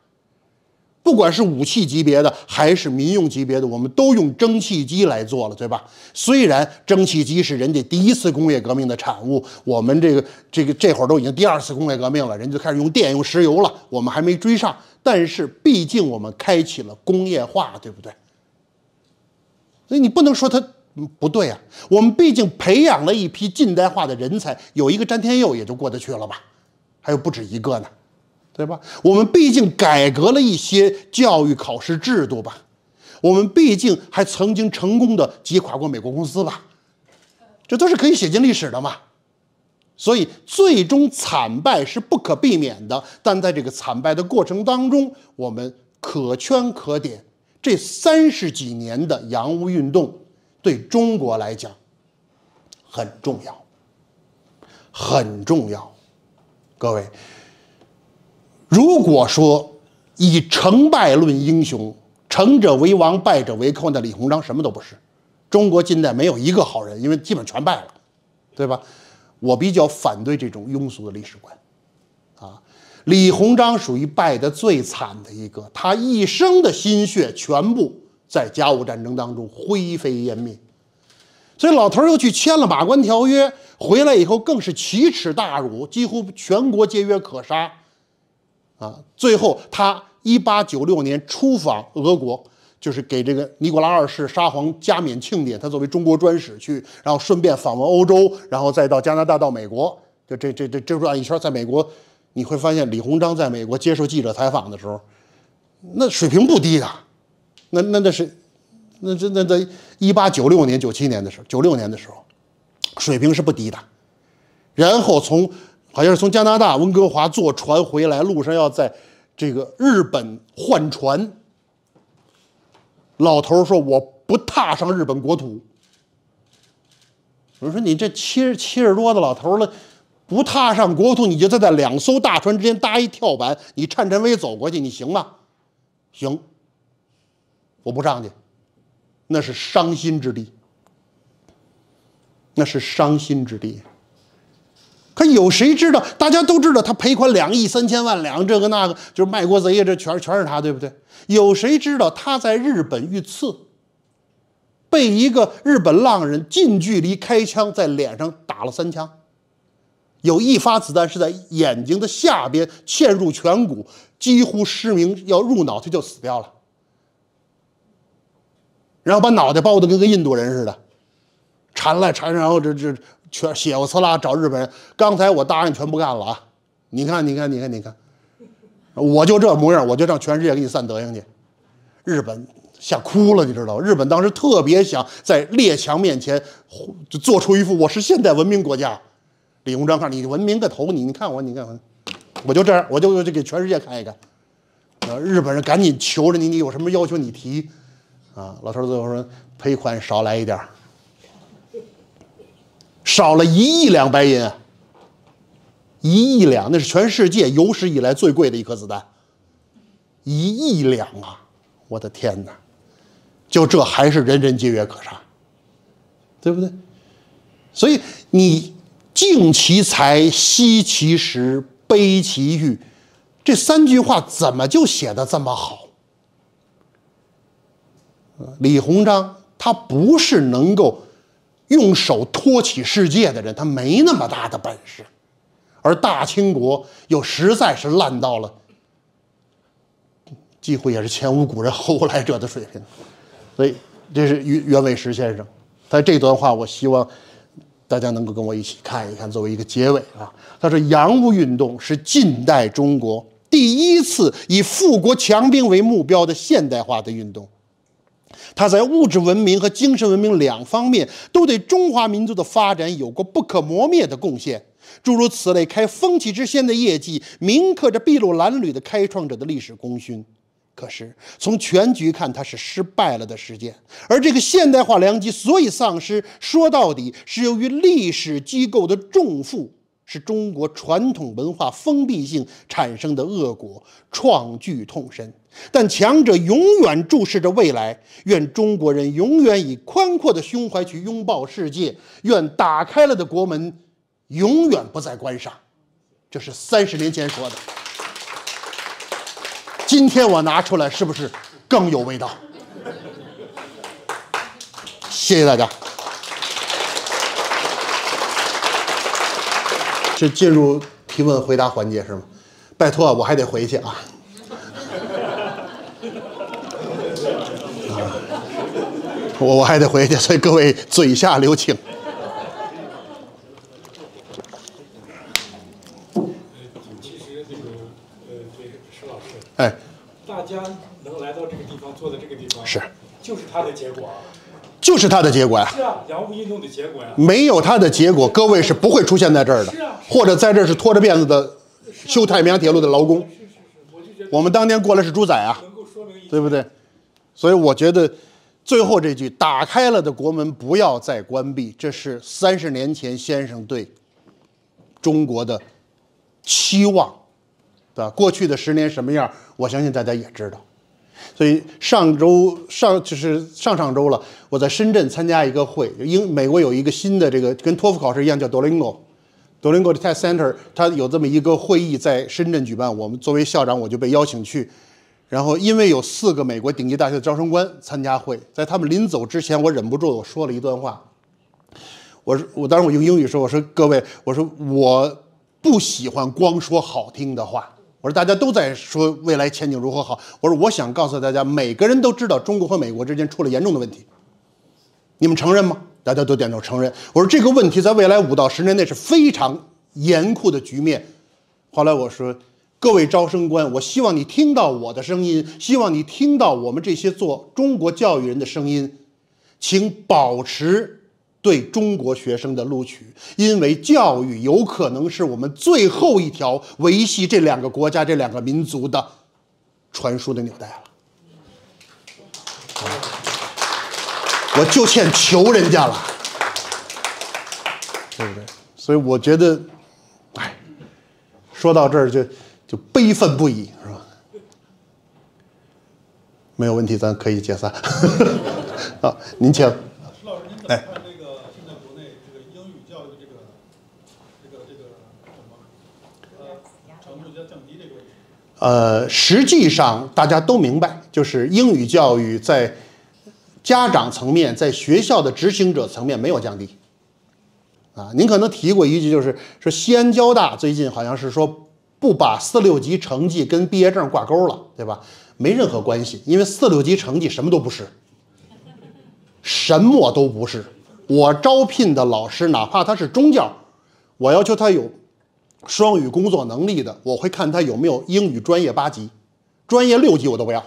不管是武器级别的还是民用级别的，我们都用蒸汽机来做了，对吧？虽然蒸汽机是人家第一次工业革命的产物，我们这个这个这会儿都已经第二次工业革命了，人家就开始用电、用石油了，我们还没追上。但是毕竟我们开启了工业化，对不对？所以你不能说它不对啊。我们毕竟培养了一批近代化的人才，有一个詹天佑也就过得去了吧？还有不止一个呢。对吧？我们毕竟改革了一些教育考试制度吧，我们毕竟还曾经成功的击垮过美国公司吧，这都是可以写进历史的嘛。所以最终惨败是不可避免的，但在这个惨败的过程当中，我们可圈可点。这三十几年的洋务运动对中国来讲很重要，很重要，各位。如果说以成败论英雄，成者为王，败者为寇，那李鸿章什么都不是。中国近代没有一个好人，因为基本全败了，对吧？我比较反对这种庸俗的历史观。啊，李鸿章属于败得最惨的一个，他一生的心血全部在甲午战争当中灰飞烟灭。所以老头又去签了马关条约，回来以后更是奇耻大辱，几乎全国皆曰可杀。啊，最后他一八九六年出访俄国，就是给这个尼古拉二世沙皇加冕庆典，他作为中国专使去，然后顺便访问欧洲，然后再到加拿大到美国，就这这这这转一圈，在美国你会发现李鸿章在美国接受记者采访的时候，那水平不低的，那那那是，那这那在一八九六年九七年的时候，九六年的时候，水平是不低的，然后从。好像是从加拿大温哥华坐船回来，路上要在这个日本换船。老头说：“我不踏上日本国土。”我说：“你这七十七十多的老头了，不踏上国土，你就在两艘大船之间搭一跳板，你颤颤巍巍走过去，你行吗？”“行。”“我不上去，那是伤心之地，那是伤心之地。”可有谁知道？大家都知道他赔款两亿三千万两，这个那个就是卖国贼呀，这全全是他，对不对？有谁知道他在日本遇刺，被一个日本浪人近距离开枪在脸上打了三枪，有一发子弹是在眼睛的下边嵌入颧骨，几乎失明，要入脑他就死掉了，然后把脑袋包的跟个印度人似的，缠来缠，然后这这。全血不呲啦找日本人，刚才我答应全不干了啊！你看，你看，你看，你看，我就这模样，我就让全世界给你散德行去。日本吓哭了，你知道日本当时特别想在列强面前就做出一副我是现代文明国家。李鸿章看你文明个头，你你看我，你看我，我就这样，我就就给全世界看一看。呃，日本人赶紧求着你，你有什么要求你提啊？老头最后说赔款少来一点儿。少了一亿两白银，一亿两，那是全世界有史以来最贵的一颗子弹。一亿两啊！我的天哪！就这还是人人皆曰可杀，对不对？所以你敬其才，惜其时，悲其欲，这三句话怎么就写的这么好？李鸿章他不是能够。用手托起世界的人，他没那么大的本事，而大清国又实在是烂到了几乎也是前无古人后无来者的水平。所以，这是袁袁伟时先生，他这段话，我希望大家能够跟我一起看一看，作为一个结尾啊。他说：“洋务运动是近代中国第一次以富国强兵为目标的现代化的运动。”他在物质文明和精神文明两方面都对中华民族的发展有过不可磨灭的贡献。诸如此类开风气之先的业绩，铭刻着筚路蓝缕的开创者的历史功勋。可是从全局看，它是失败了的事件。而这个现代化良机所以丧失，说到底是由于历史机构的重负。是中国传统文化封闭性产生的恶果，创剧痛深。但强者永远注视着未来，愿中国人永远以宽阔的胸怀去拥抱世界，愿打开了的国门永远不再关上。这是三十年前说的，今天我拿出来，是不是更有味道？谢谢大家。是进入提问回答环节是吗？拜托，我还得回去啊！我我还得回去，所以各位嘴下留情。其实这个呃，这个石老师，哎，大家能来到这个地方，坐在这个地方，是，就是他的结果啊。就是他的结果呀。是啊，洋务运动的结果呀。没有他的结果，各位是不会出现在这儿的。是啊，或者在这儿是拖着辫子的修太平洋铁路的劳工。是是是，我就觉得我们当年过来是猪仔啊，能够说明一对不对？所以我觉得最后这句“打开了的国门不要再关闭”，这是三十年前先生对中国的期望，对吧？过去的十年什么样，我相信大家也知道。所以上周上就是上上周了，我在深圳参加一个会，英美国有一个新的这个跟托福考试一样叫 Duolingo，Duolingo 的 Test Center，它有这么一个会议在深圳举办，我们作为校长我就被邀请去，然后因为有四个美国顶级大学的招生官参加会，在他们临走之前，我忍不住我说了一段话，我说我当时我用英语说，我说各位，我说我不喜欢光说好听的话。我说大家都在说未来前景如何好，我说我想告诉大家，每个人都知道中国和美国之间出了严重的问题，你们承认吗？大家都点头承认。我说这个问题在未来五到十年内是非常严酷的局面。后来我说，各位招生官，我希望你听到我的声音，希望你听到我们这些做中国教育人的声音，请保持。对中国学生的录取，因为教育有可能是我们最后一条维系这两个国家、这两个民族的传输的纽带了。我就欠求人家了，对不对？所以我觉得，哎，说到这儿就就悲愤不已，是吧？没有问题，咱可以解散。*laughs* 啊，您请。石老师，您怎么看这个现在国内这个英语教育的这个这个这个什么呃程度在降低这个问题？呃，实际上大家都明白，就是英语教育在家长层面，在学校的执行者层面没有降低。啊，您可能提过一句，就是说西安交大最近好像是说不把四六级成绩跟毕业证挂钩了，对吧？没任何关系，因为四六级成绩什么都不是，什么都不是。我招聘的老师，哪怕他是中教，我要求他有双语工作能力的，我会看他有没有英语专业八级，专业六级我都不要，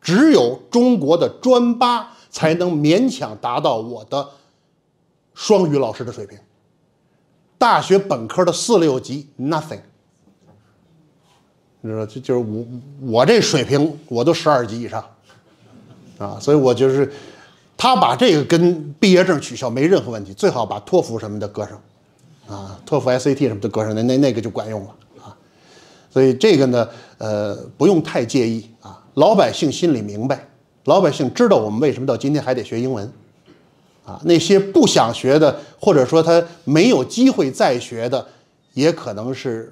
只有中国的专八才能勉强达到我的双语老师的水平。大学本科的四六级 nothing，你知道，就就是我我这水平我都十二级以上，啊，所以我就是他把这个跟毕业证取消没任何问题，最好把托福什么的搁上。啊，托福、SAT 什么的搁上，那那那个就管用了啊。所以这个呢，呃，不用太介意啊。老百姓心里明白，老百姓知道我们为什么到今天还得学英文啊。那些不想学的，或者说他没有机会再学的，也可能是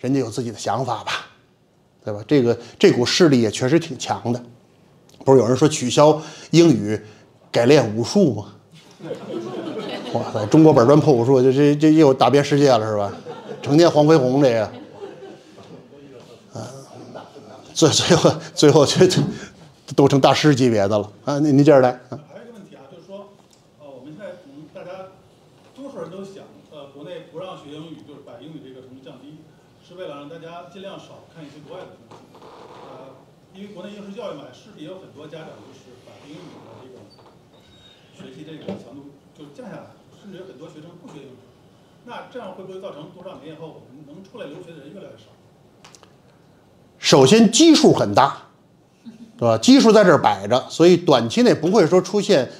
人家有自己的想法吧，对吧？这个这股势力也确实挺强的。不是有人说取消英语，改练武术吗？哇塞，中国板砖破武术，这这这又打遍世界了是吧？成天黄飞鸿这个，啊，最最后最后这这都成大师级别的了啊！您您接着来。啊，就是说，呃，我们现在可能大家多数人都想，呃，国内不让学英语，就是把英语这个程度降低，是为了让大家尽量少看一些国外的东西。呃，因为国内应试教育嘛，是不是也有很多家长就是把英语的这个学习这个强度就降下来，甚至有很多学生不学英语。那这样会不会造成多少年以后，我们能出来留学的人越来越少？首先基数很大，对吧？基数在这儿摆着，所以短期内不会说出现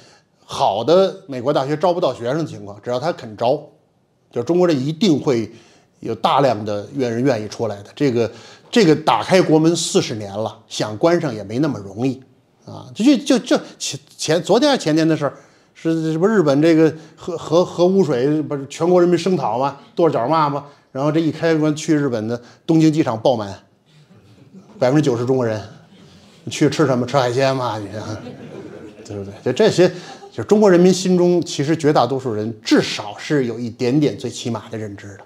好的美国大学招不到学生的情况。只要他肯招，就中国人一定会有大量的愿人愿意出来的。这个这个打开国门四十年了，想关上也没那么容易啊！就就就就前前昨天还前天的事儿，是这不日本这个核核核污水不是全国人民声讨吗？跺脚骂吗？然后这一开关去日本的东京机场爆满。百分之九十中国人去吃什么？吃海鲜嘛？你看，对不对？就这些，就中国人民心中其实绝大多数人至少是有一点点最起码的认知的，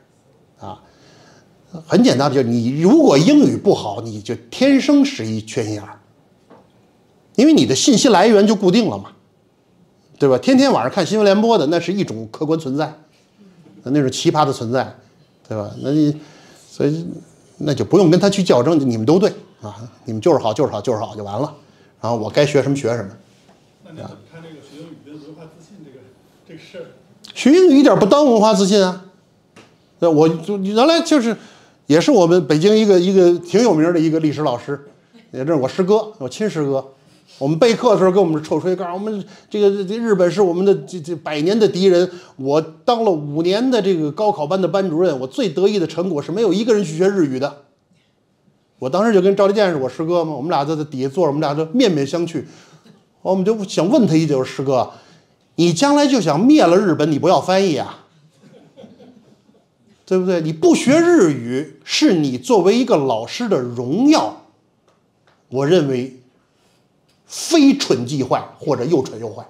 很简单的，就是你如果英语不好，你就天生是一缺心眼儿，因为你的信息来源就固定了嘛，对吧？天天晚上看新闻联播的，那是一种客观存在，那种奇葩的存在，对吧？那你所以。那就不用跟他去较真，你们都对啊，你们就是好，就是好，就是好就完了。然后我该学什么学什么。那你怎么看这个学英语跟文化自信这个这个事儿？学英语一点不当文化自信啊。那我就原来就是，也是我们北京一个一个挺有名的一个历史老师，也这是我师哥，我亲师哥。我们备课的时候给我们臭吹，告我们这个这日本是我们的这这百年的敌人。我当了五年的这个高考班的班主任，我最得意的成果是没有一个人去学日语的。我当时就跟赵立坚是我师哥嘛，我们俩在底下坐着，我们俩就面面相觑。我们就想问他一句：师哥，你将来就想灭了日本，你不要翻译啊？对不对？你不学日语是你作为一个老师的荣耀。我认为。非蠢即坏，或者又蠢又坏。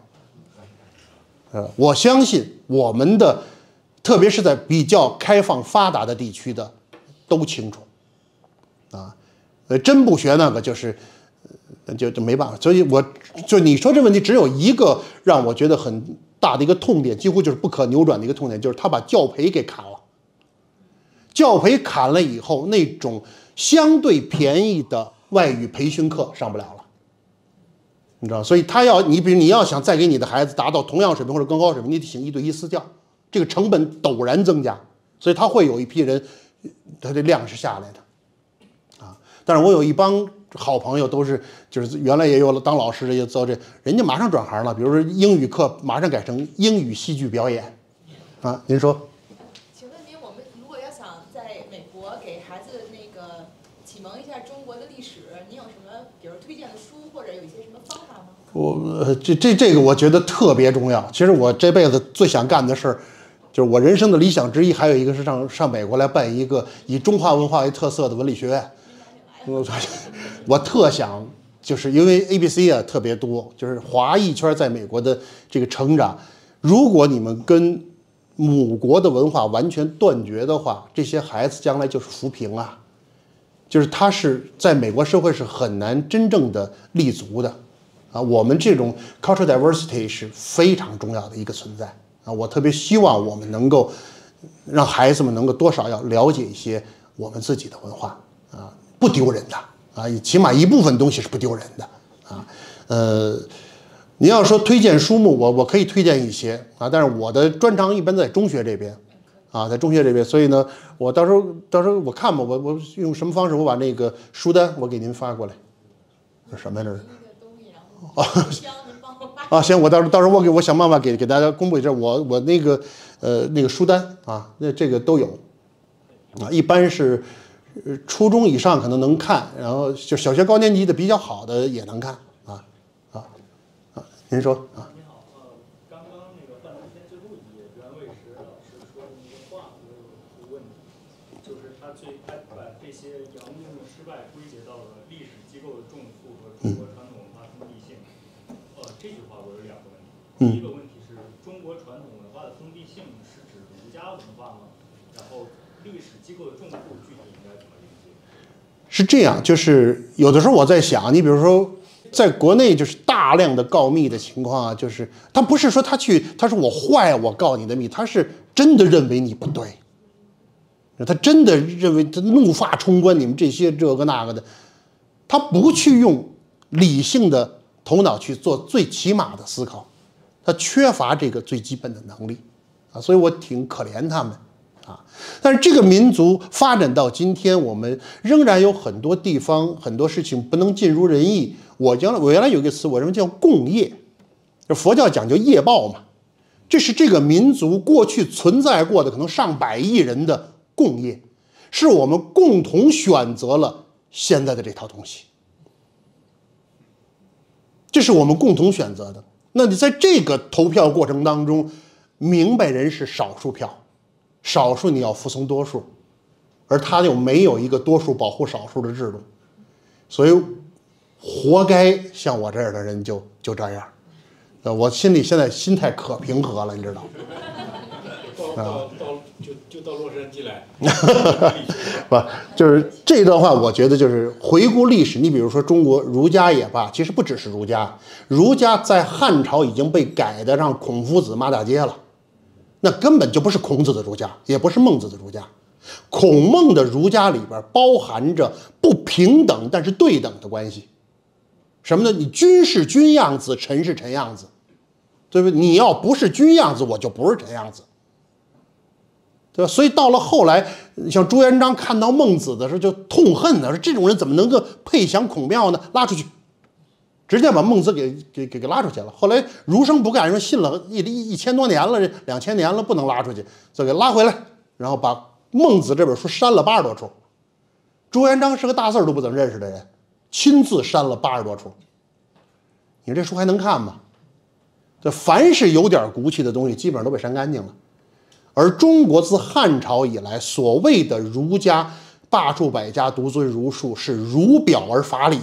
呃，我相信我们的，特别是在比较开放发达的地区的，都清楚。啊，呃，真不学那个就是，就就没办法。所以我就你说这问题，只有一个让我觉得很大的一个痛点，几乎就是不可扭转的一个痛点，就是他把教培给砍了。教培砍了以后，那种相对便宜的外语培训课上不了了。你知道，所以他要你，比如你要想再给你的孩子达到同样水平或者更高水平，你得请一对一私教，这个成本陡然增加，所以他会有一批人，他的量是下来的，啊，但是我有一帮好朋友，都是就是原来也有了当老师的，也做这，人家马上转行了，比如说英语课马上改成英语戏剧表演，啊，您说。请问您，我们如果要想在美国给孩子那个启蒙一下中国的历史，您有什么比如推荐的书或者有一些什么方法？我这这这个我觉得特别重要。其实我这辈子最想干的事儿，就是我人生的理想之一，还有一个是上上美国来办一个以中华文化为特色的文理学院。我 *laughs* 我特想，就是因为 A B C 啊特别多，就是华裔圈在美国的这个成长，如果你们跟母国的文化完全断绝的话，这些孩子将来就是浮萍啊，就是他是在美国社会是很难真正的立足的。啊，我们这种 cultural diversity 是非常重要的一个存在啊！我特别希望我们能够让孩子们能够多少要了解一些我们自己的文化啊，不丢人的啊，起码一部分东西是不丢人的啊。呃，你要说推荐书目，我我可以推荐一些啊，但是我的专长一般在中学这边啊，在中学这边，所以呢，我到时候到时候我看吧，我我用什么方式，我把那个书单我给您发过来，这什么呀？这是？啊啊，行，我到时候到时候我给我想办法给给大家公布一下，我我那个呃那个书单啊，那这个都有啊，一般是初中以上可能能看，然后就小学高年级的比较好的也能看啊啊啊，您说啊。你好，呃，刚刚那个半天最后一页，袁伟石老师说的那个话我有个问题，就是他最他把这些洋务运动失败归结到了历史机构的重负和中国。第一个问题是中国传统文化的封闭性是指儒家文化吗？然后历史机构的重度具体应该怎么理解？是这样，就是有的时候我在想，你比如说，在国内就是大量的告密的情况啊，就是他不是说他去，他说我坏，我告你的密，他是真的认为你不对，他真的认为他怒发冲冠，你们这些这个那个的，他不去用理性的头脑去做最起码的思考，他缺乏这个最基本的能力啊，所以我挺可怜他们。啊，但是这个民族发展到今天，我们仍然有很多地方、很多事情不能尽如人意。我将来我原来有一个词，我认为叫共业，就佛教讲究业报嘛，这是这个民族过去存在过的可能上百亿人的共业，是我们共同选择了现在的这套东西，这是我们共同选择的。那你在这个投票过程当中，明白人是少数票。少数你要服从多数，而他又没有一个多数保护少数的制度，所以活该像我这样的人就就这样。呃，我心里现在心态可平和了，你知道。到到到就就到洛杉矶来。*laughs* 不，就是这段话，我觉得就是回顾历史。你比如说中国儒家也罢，其实不只是儒家，儒家在汉朝已经被改的让孔夫子骂大街了。那根本就不是孔子的儒家，也不是孟子的儒家。孔孟的儒家里边包含着不平等但是对等的关系。什么呢？你君是君样子，臣是臣样子，对不对？你要不是君样子，我就不是臣样子，对吧？所以到了后来，像朱元璋看到孟子的时候就痛恨呢，说这种人怎么能够配享孔庙呢？拉出去。直接把孟子给给给给拉出去了。后来儒生不干，说信了一一一千多年了，两千年了，不能拉出去，就给拉回来，然后把孟子这本书删了八十多处。朱元璋是个大字都不怎么认识的人，亲自删了八十多处。你说这书还能看吗？这凡是有点骨气的东西，基本上都被删干净了。而中国自汉朝以来，所谓的儒家罢黜百家，独尊儒术，是儒表而法理。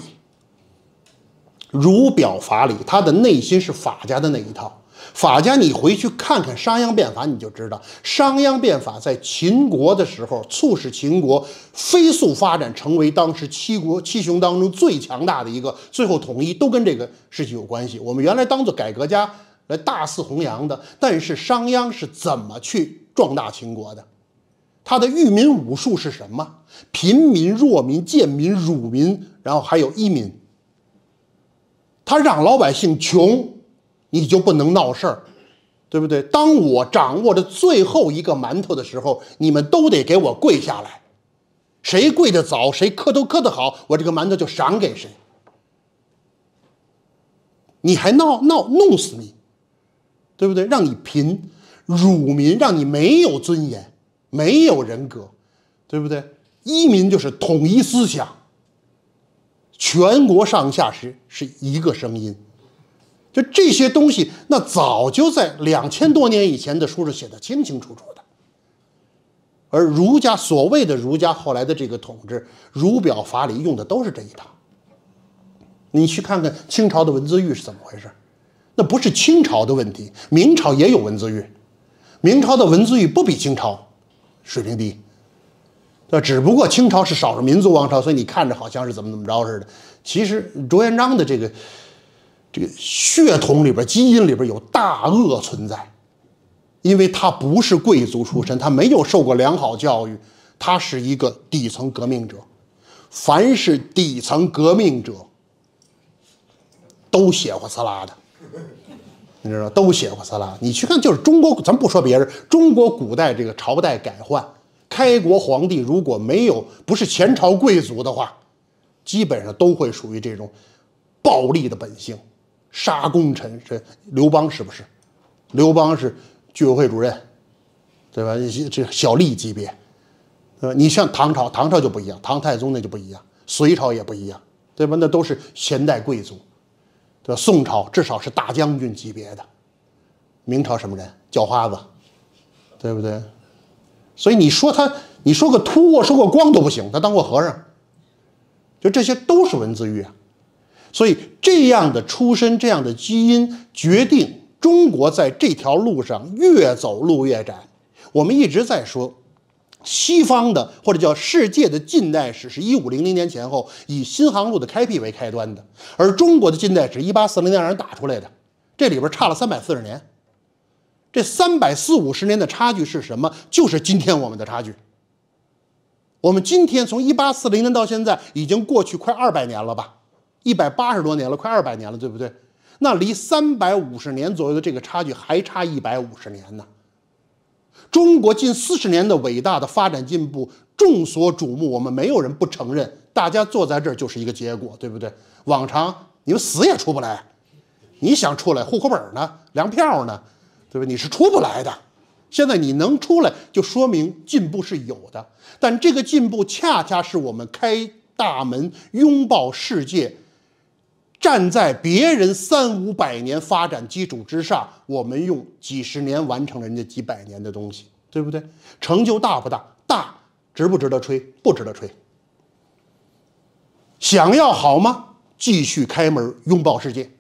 儒表法理，他的内心是法家的那一套。法家，你回去看看商鞅变法，你就知道，商鞅变法在秦国的时候，促使秦国飞速发展，成为当时七国七雄当中最强大的一个，最后统一都跟这个事情有关系。我们原来当做改革家来大肆弘扬的，但是商鞅是怎么去壮大秦国的？他的育民武术是什么？贫民、弱民、贱民、辱民，然后还有一民。他让老百姓穷，你就不能闹事儿，对不对？当我掌握着最后一个馒头的时候，你们都得给我跪下来，谁跪得早，谁磕头磕得好，我这个馒头就赏给谁。你还闹闹弄死你，对不对？让你贫，辱民，让你没有尊严，没有人格，对不对？一民就是统一思想。全国上下是是一个声音，就这些东西，那早就在两千多年以前的书上写的清清楚楚的。而儒家所谓的儒家后来的这个统治，儒表法理用的都是这一套。你去看看清朝的文字狱是怎么回事？那不是清朝的问题，明朝也有文字狱，明朝的文字狱不比清朝水平低。那，只不过清朝是少数民族王朝，所以你看着好像是怎么怎么着似的。其实朱元璋的这个这个血统里边、基因里边有大恶存在，因为他不是贵族出身，他没有受过良好教育，他是一个底层革命者。凡是底层革命者，都血呼呲啦的，你知道都血乎呲啦。你去看，就是中国，咱不说别人，中国古代这个朝代改换。开国皇帝如果没有不是前朝贵族的话，基本上都会属于这种暴力的本性，杀功臣。这刘邦是不是？刘邦是居委会主任，对吧？这小吏级别，呃，你像唐朝，唐朝就不一样，唐太宗那就不一样，隋朝也不一样，对吧？那都是前代贵族，对吧？宋朝至少是大将军级别的，明朝什么人？叫花子，对不对？所以你说他，你说个秃啊，说个光都不行，他当过和尚，就这些都是文字狱啊。所以这样的出身，这样的基因，决定中国在这条路上越走路越窄。我们一直在说，西方的或者叫世界的近代史是一五零零年前后以新航路的开辟为开端的，而中国的近代史一八四零年让人打出来的，这里边差了三百四十年。这三百四五十年的差距是什么？就是今天我们的差距。我们今天从一八四零年到现在，已经过去快二百年了吧？一百八十多年了，快二百年了，对不对？那离三百五十年左右的这个差距还差一百五十年呢。中国近四十年的伟大的发展进步，众所瞩目，我们没有人不承认。大家坐在这儿就是一个结果，对不对？往常你们死也出不来，你想出来，户口本呢，粮票呢，对吧？你是出不来的。现在你能出来，就说明进步是有的。但这个进步恰恰是我们开大门拥抱世界。站在别人三五百年发展基础之上，我们用几十年完成人家几百年的东西，对不对？成就大不大？大，值不值得吹？不值得吹。想要好吗？继续开门拥抱世界，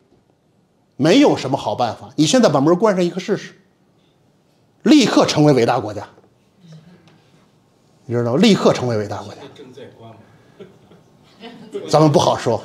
没有什么好办法。你现在把门关上一个试试，立刻成为伟大国家。你知道，立刻成为伟大国家。正在关？咱们不好说。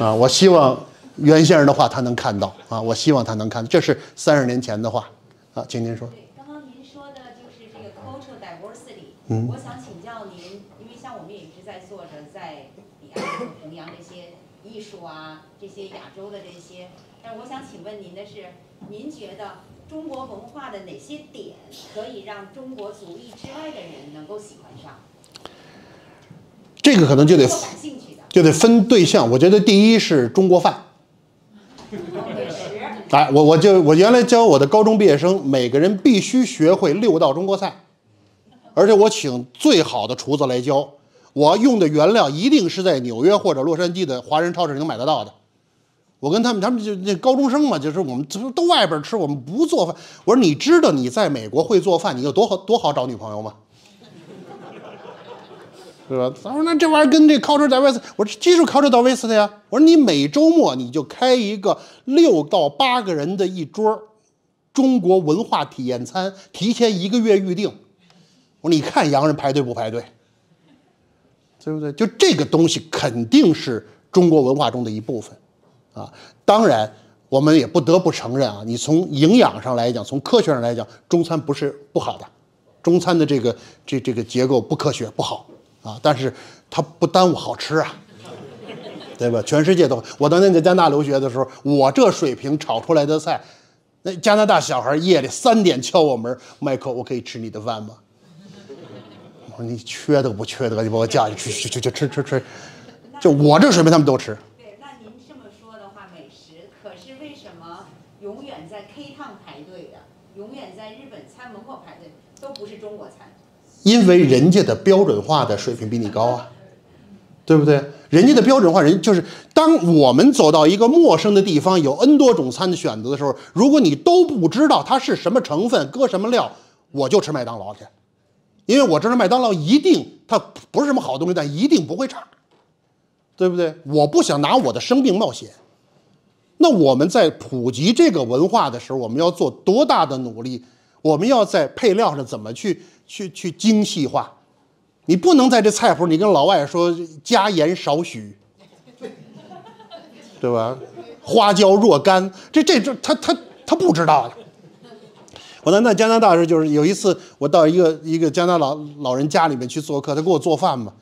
啊，我希望袁先生的话他能看到啊，我希望他能看，这是三十年前的话啊，请您说。对，刚刚您说的就是这个 cultural diversity。嗯我想请教您，因为像我们也一直在做着在彼岸弘扬这些艺术啊，这些亚洲的这些，但是我想请问您的是，您觉得中国文化的哪些点可以让中国族裔之外的人能够喜欢上，这个可能就得能够感兴趣的？就得分对象。我觉得第一是中国饭。美食。哎，我我就我原来教我的高中毕业生，每个人必须学会六道中国菜，而且我请最好的厨子来教。我用的原料一定是在纽约或者洛杉矶的华人超市能买得到的。我跟他们，他们就那高中生嘛，就是我们都都外边吃，我们不做饭。我说你知道你在美国会做饭，你有多好多好找女朋友吗？是吧？他说那这玩意儿跟这 culture diversity，我说技术 culture diversity 呀。我说你每周末你就开一个六到八个人的一桌中国文化体验餐，提前一个月预定。我说你看洋人排队不排队？对不对？就这个东西肯定是中国文化中的一部分啊。当然，我们也不得不承认啊，你从营养上来讲，从科学上来讲，中餐不是不好的，中餐的这个这这个结构不科学不好啊，但是它不耽误好吃啊。对吧？全世界都，我当年在加拿大留学的时候，我这水平炒出来的菜，那加拿大小孩夜里三点敲我门，迈克，我可以吃你的饭吗？我说你缺德不缺德？你把我叫去去去去吃吃吃，就我这水平他们都吃。对，那您这么说的话，美食可是为什么永远在 K 烫排队的，永远在日本餐门口排队，都不是中国餐？因为人家的标准化的水平比你高啊，对不对？人家的标准化，人就是当我们走到一个陌生的地方，有 N 多种餐的选择的时候，如果你都不知道它是什么成分，搁什么料，我就吃麦当劳去，因为我知道麦当劳一定它不是什么好东西，但一定不会差，对不对？我不想拿我的生命冒险。那我们在普及这个文化的时候，我们要做多大的努力？我们要在配料上怎么去去去精细化？你不能在这菜谱，你跟老外说加盐少许，对吧？花椒若干，这这这他他他不知道。我在那加拿大时，就是有一次我到一个一个加拿大老老人家里面去做客，他给我做饭嘛，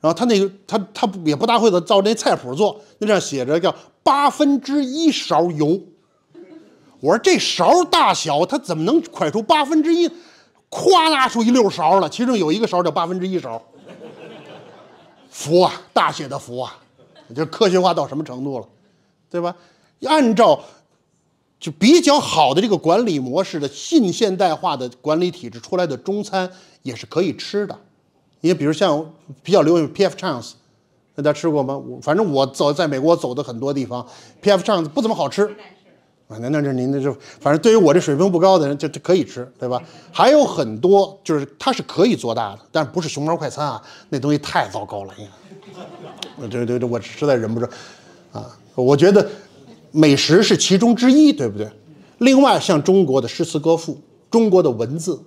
然后他那个他他也不大会的照那菜谱做，那上写着叫八分之一勺油。我说这勺大小，他怎么能蒯出八分之一？咵拿出一溜勺了，其中有一个勺叫八分之一勺。服啊，大写的服啊！这科学化到什么程度了，对吧？按照就比较好的这个管理模式的近现代化的管理体制出来的中餐也是可以吃的。你比如像比较流行 P.F. Chang's，大家吃过吗？我反正我走在美国走的很多地方，P.F. Chang's 不怎么好吃。啊，那那是您那就反正对于我这水平不高的人，就就可以吃，对吧？还有很多就是它是可以做大的，但不是熊猫快餐啊，那东西太糟糕了，哎呀，我这这这我实在忍不住啊！我觉得美食是其中之一，对不对？另外，像中国的诗词歌赋，中国的文字，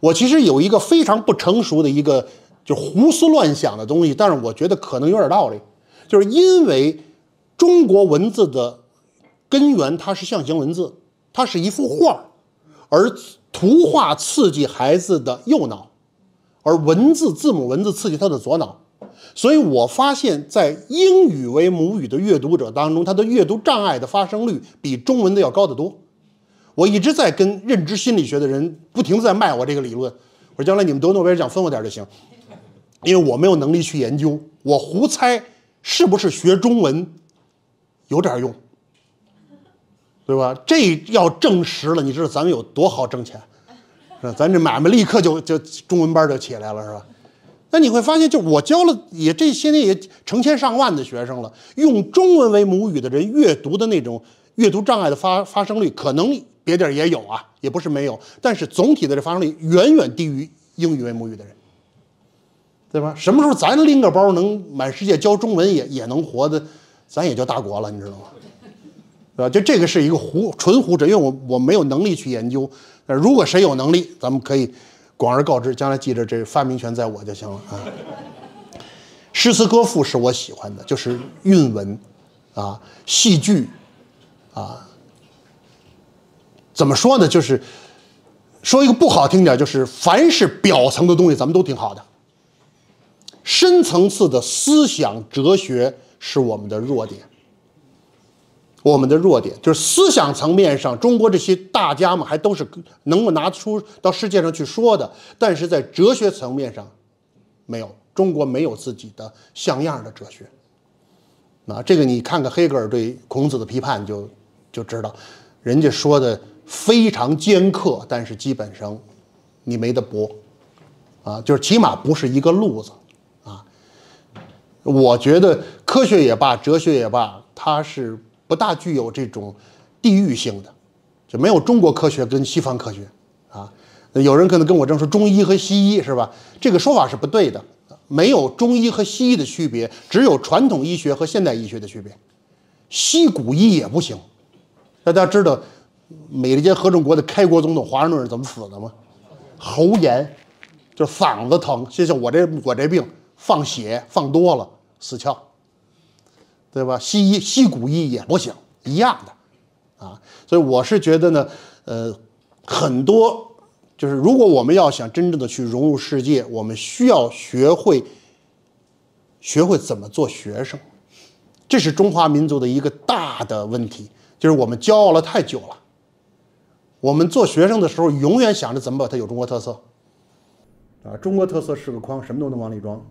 我其实有一个非常不成熟的一个就胡思乱想的东西，但是我觉得可能有点道理，就是因为中国文字的根源它是象形文字，它是一幅画儿，而图画刺激孩子的右脑，而文字字母文字刺激他的左脑。所以我发现，在英语为母语的阅读者当中，他的阅读障碍的发生率比中文的要高得多。我一直在跟认知心理学的人不停在卖我这个理论，我说将来你们得诺贝尔奖分我点儿就行，因为我没有能力去研究，我胡猜是不是学中文有点用，对吧？这要证实了，你知道咱们有多好挣钱，是吧？咱这买卖立刻就就中文班就起来了，是吧？那你会发现，就我教了也这些年也成千上万的学生了，用中文为母语的人阅读的那种阅读障碍的发发生率，可能别地儿也有啊，也不是没有，但是总体的这发生率远远低于英语为母语的人，对吧？什么时候咱拎个包能满世界教中文也也能活的，咱也就大国了，你知道吗？对吧？就这个是一个胡纯胡扯，因为我我没有能力去研究。呃如果谁有能力，咱们可以广而告之，将来记着这发明权在我就行了啊。诗词歌赋是我喜欢的，就是韵文啊，戏剧啊。怎么说呢？就是说一个不好听点，就是凡是表层的东西，咱们都挺好的。深层次的思想哲学是我们的弱点。我们的弱点就是思想层面上，中国这些大家们还都是能够拿出到世界上去说的，但是在哲学层面上，没有中国没有自己的像样的哲学。啊，这个你看看黑格尔对孔子的批判就就知道，人家说的非常尖刻，但是基本上你没得驳，啊，就是起码不是一个路子，啊，我觉得科学也罢，哲学也罢，它是。不大具有这种地域性的，就没有中国科学跟西方科学啊。有人可能跟我争说中医和西医是吧？这个说法是不对的，没有中医和西医的区别，只有传统医学和现代医学的区别。西古医也不行。大家知道美利坚合众国的开国总统华盛顿是怎么死的吗？喉炎，就嗓子疼，就像我这我这病，放血放多了死翘。对吧？西医、西古医也不行，一样的，啊，所以我是觉得呢，呃，很多就是如果我们要想真正的去融入世界，我们需要学会学会怎么做学生，这是中华民族的一个大的问题，就是我们骄傲了太久了，我们做学生的时候永远想着怎么把它有中国特色，啊，中国特色是个筐，什么都能往里装，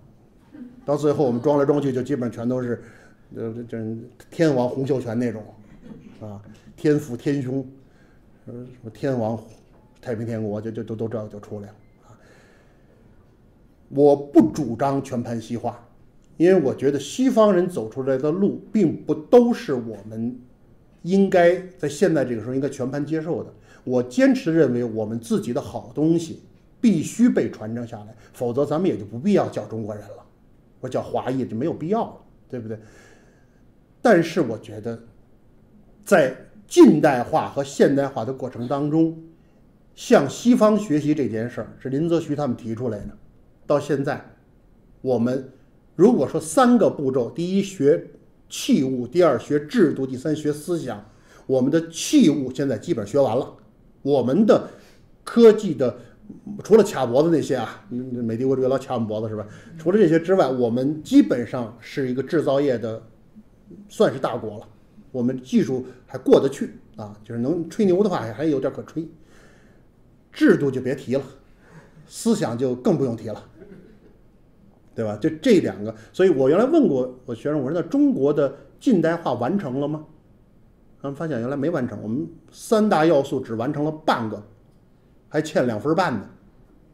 到最后我们装来装去就基本上全都是。呃，这天王洪秀全那种，啊，天父天兄，呃，什么天王太平天国，就就都都这就出来了啊。我不主张全盘西化，因为我觉得西方人走出来的路，并不都是我们应该在现在这个时候应该全盘接受的。我坚持认为，我们自己的好东西必须被传承下来，否则咱们也就不必要叫中国人了，我叫华裔就没有必要了，对不对？但是我觉得，在近代化和现代化的过程当中，向西方学习这件事儿是林则徐他们提出来的。到现在，我们如果说三个步骤：第一学器物，第二学制度，第三学思想。我们的器物现在基本学完了，我们的科技的除了卡脖子那些啊，美帝国主义老卡我们脖子是吧？除了这些之外，我们基本上是一个制造业的。算是大国了，我们技术还过得去啊，就是能吹牛的话还有点可吹。制度就别提了，思想就更不用提了，对吧？就这两个，所以我原来问过我学生，我说那中国的近代化完成了吗？他们发现原来没完成，我们三大要素只完成了半个，还欠两分半呢。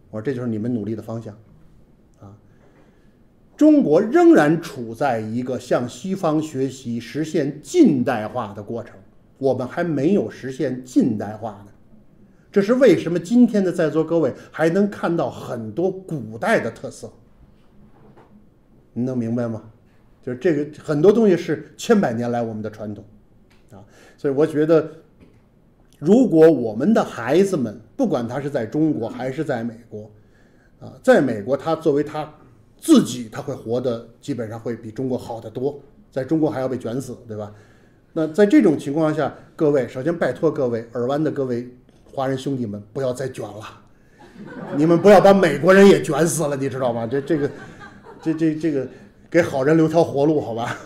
我说这就是你们努力的方向。中国仍然处在一个向西方学习、实现近代化的过程，我们还没有实现近代化呢。这是为什么？今天的在座各位还能看到很多古代的特色，你能明白吗？就是这个很多东西是千百年来我们的传统啊。所以我觉得，如果我们的孩子们，不管他是在中国还是在美国，啊，在美国他作为他自己，他会活得基本上会比中国好得多，在中国还要被卷死，对吧？那在这种情况下，各位首先拜托各位尔湾的各位华人兄弟们，不要再卷了，你们不要把美国人也卷死了，你知道吗？这这个，这这这个，给好人留条活路，好吧？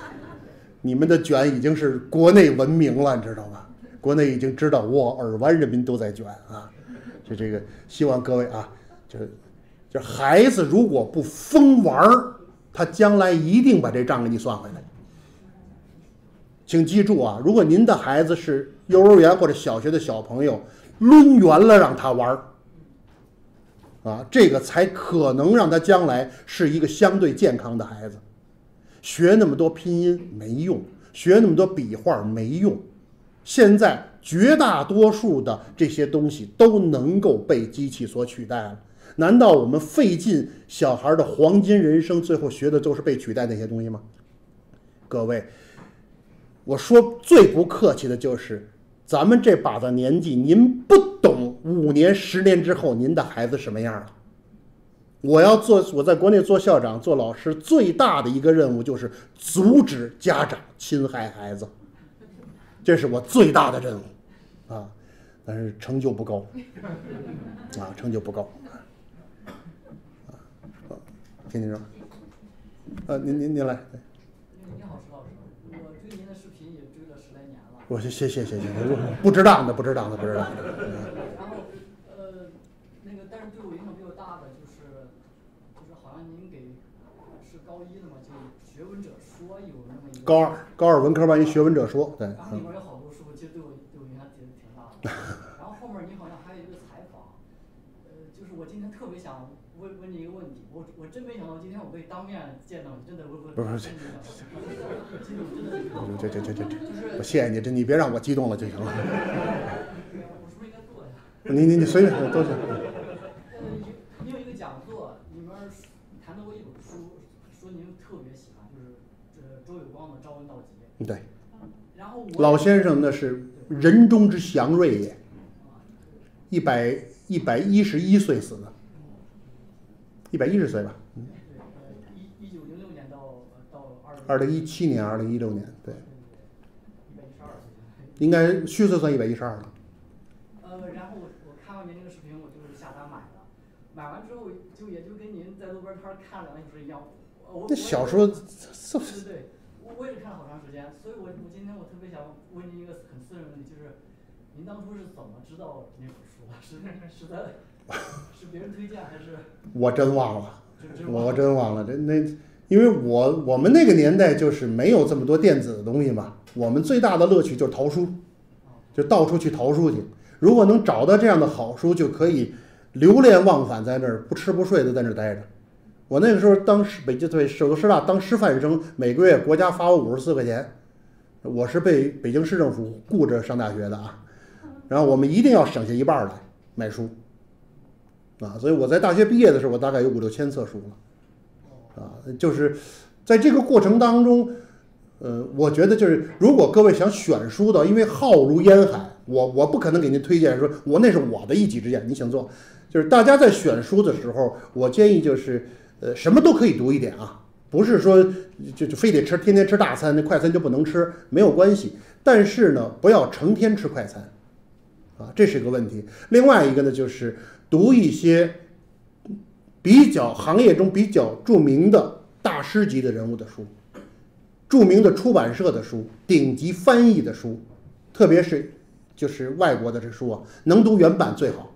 你们的卷已经是国内闻名了，你知道吗？国内已经知道哇，尔湾人民都在卷啊！就这个，希望各位啊，就就孩子如果不疯玩儿，他将来一定把这账给你算回来。请记住啊，如果您的孩子是幼儿园或者小学的小朋友，抡圆了让他玩儿，啊，这个才可能让他将来是一个相对健康的孩子。学那么多拼音没用，学那么多笔画没用。现在绝大多数的这些东西都能够被机器所取代了。难道我们费尽小孩的黄金人生，最后学的都是被取代那些东西吗？各位，我说最不客气的就是，咱们这把子年纪，您不懂五年、十年之后您的孩子什么样了。我要做我在国内做校长、做老师，最大的一个任务就是阻止家长侵害孩子，这是我最大的任务啊！但是成就不高啊，成就不高！听听说，呃，您您您来，你好，石老师，我追您的视频也追了十来年了。我谢谢谢谢谢，不值当的不值当的不值当的。然后，呃，那个，但是对我影响比较大的就是，就是好像您给是高一的嘛，就《学文者说》有那么一个。高二高二文科班一学文者说，对，然后里面有好多书，其实对我对我影响挺挺大的。*laughs* 然后后面你好像还有一个采访，呃，就是我今天特别想问问你一个问题，我我真没想到今天我可以当面见到你，真的我我不是真没想到，激动真的是。这这这这这，就是我谢谢你，这你别让我激动了就行了。我是不是应该坐下？*laughs* 你你你随便都行。呃，你有一个讲座，里面儿谈到过一本书，说您特别喜欢，就是这周有光的《朝闻道集》。对，然后我老先生那是人中之祥瑞也，一百一百一十一岁死的，一百一十岁吧，对呃一一九零六年到呃到二二零一七年、二零一六年，对，一百一十二岁。应该虚岁算一百一十二了。呃，然后我我看完您这个视频，我就是下单买了，买完之后就也就跟您在路边摊儿看两个小时一样。那小说，对对对，我我也是看了好长时间，所以我我今天我特别想问您一个很私人的问题，就是您当初是怎么知道那本书的？是是在是别人推荐还是我真忘了，我真忘了。这那，因为我我们那个年代就是没有这么多电子的东西嘛，我们最大的乐趣就是淘书，就到处去淘书去。如果能找到这样的好书，就可以流连忘返在那儿，不吃不睡的在那儿待着。我那个时候当时北京对首都师大当师范生，每个月国家发我五十四块钱，我是被北京市政府雇着上大学的啊。然后我们一定要省下一半来买书，啊，所以我在大学毕业的时候，我大概有五六千册书了，啊，就是在这个过程当中，呃，我觉得就是如果各位想选书的，因为浩如烟海，我我不可能给您推荐说，我那是我的一己之见，你请坐，就是大家在选书的时候，我建议就是，呃，什么都可以读一点啊，不是说就就非得吃天天吃大餐，那快餐就不能吃，没有关系，但是呢，不要成天吃快餐。啊，这是一个问题。另外一个呢，就是读一些比较行业中比较著名的大师级的人物的书，著名的出版社的书，顶级翻译的书，特别是就是外国的这书啊，能读原版最好。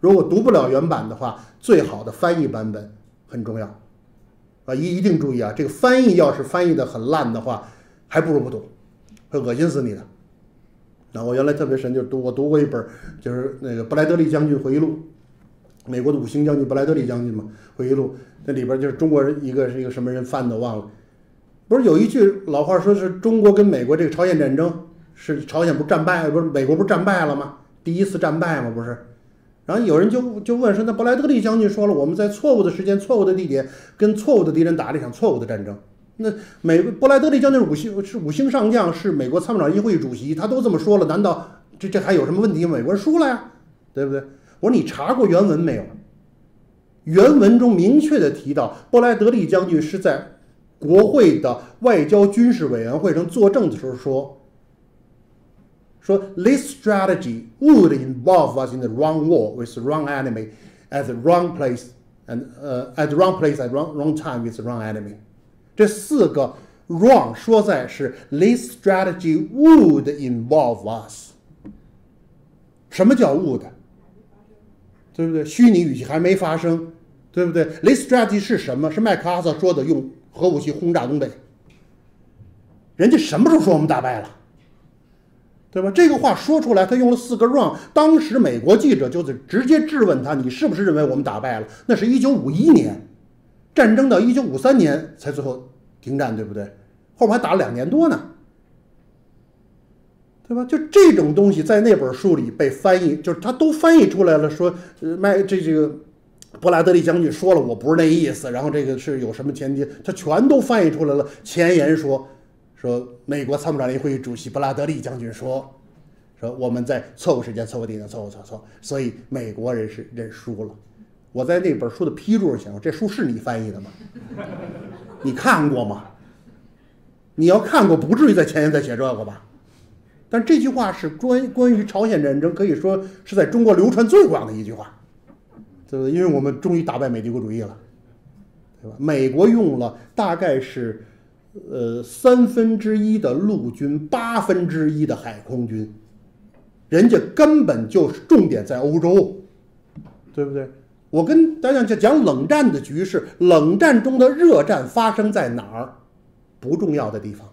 如果读不了原版的话，最好的翻译版本很重要。啊，一一定注意啊，这个翻译要是翻译的很烂的话，还不如不读，会恶心死你的。那我原来特别神，就是读我读过一本，就是那个布莱德利将军回忆录，美国的五星将军布莱德利将军嘛，回忆录那里边就是中国人一个是一个什么人犯的忘了，不是有一句老话说是中国跟美国这个朝鲜战争是朝鲜不战败，不是美国不战败了吗？第一次战败嘛不是？然后有人就就问说，那布莱德利将军说了，我们在错误的时间、错误的地点跟错误的敌人打了一场错误的战争。那美布莱德利将军五星是五星上将，是美国参谋长议会主席，他都这么说了，难道这这还有什么问题？美国人输了呀，对不对？我说你查过原文没有？原文中明确的提到，布莱德利将军是在国会的外交军事委员会上作证的时候说。说 this strategy would involve us in the wrong war with the wrong enemy at the wrong place and 呃、at the wrong place at wrong wrong time with the wrong enemy。这四个 wrong 说在是 this strategy would involve us。什么叫 would？ 对不对？虚拟语气还没发生，对不对？this strategy 是什么？是麦克阿瑟说的，用核武器轰炸东北。人家什么时候说我们打败了？对吧？这个话说出来，他用了四个 wrong。当时美国记者就是直接质问他：“你是不是认为我们打败了？”那是一九五一年，战争到一九五三年才最后停战，对不对？后面还打了两年多呢，对吧？就这种东西在那本书里被翻译，就是他都翻译出来了，说呃麦这这个布拉德利将军说了，我不是那意思。然后这个是有什么前提，他全都翻译出来了。前言说。说美国参谋长联会议主席布拉德利将军说：“说我们在错误时间、错误地点、错误错错，所以美国人是认输了。”我在那本书的批注上写：“这书是你翻译的吗？你看过吗？你要看过，不至于在前言再写这个吧？”但这句话是关关于朝鲜战争，可以说是在中国流传最广的一句话，对不对？因为我们终于打败美帝国主义了，对吧？美国用了大概是。呃，三分之一的陆军，八分之一的海空军，人家根本就是重点在欧洲，对不对？我跟大家讲讲冷战的局势，冷战中的热战发生在哪儿？不重要的地方，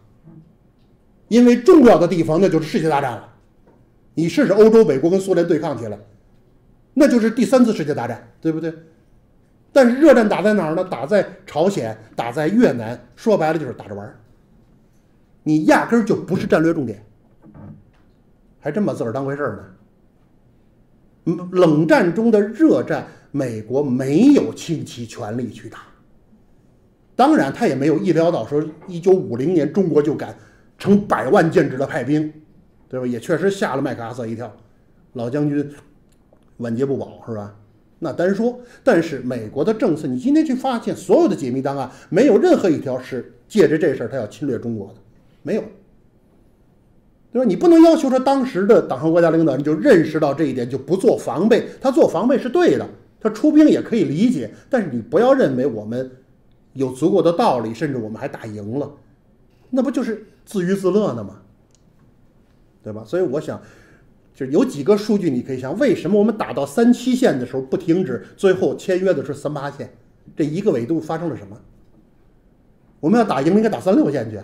因为重要的地方那就是世界大战了。你试试欧洲、美国跟苏联对抗起来，那就是第三次世界大战，对不对？但是热战打在哪儿呢？打在朝鲜，打在越南，说白了就是打着玩儿。你压根儿就不是战略重点，还真把自个儿当回事儿呢。嗯，冷战中的热战，美国没有倾其全力去打。当然，他也没有意料到说一九五零年中国就敢成百万舰只的派兵，对吧？也确实吓了麦克阿瑟一跳，老将军晚节不保，是吧？那单说，但是美国的政策，你今天去发现所有的解密档案，没有任何一条是借着这事儿他要侵略中国的，没有，对吧？你不能要求说当时的党和国家领导人就认识到这一点就不做防备，他做防备是对的，他出兵也可以理解，但是你不要认为我们有足够的道理，甚至我们还打赢了，那不就是自娱自乐呢嘛？对吧？所以我想。就是有几个数据你可以想，为什么我们打到三七线的时候不停止，最后签约的是三八线，这一个纬度发生了什么？我们要打赢应该打三六线去，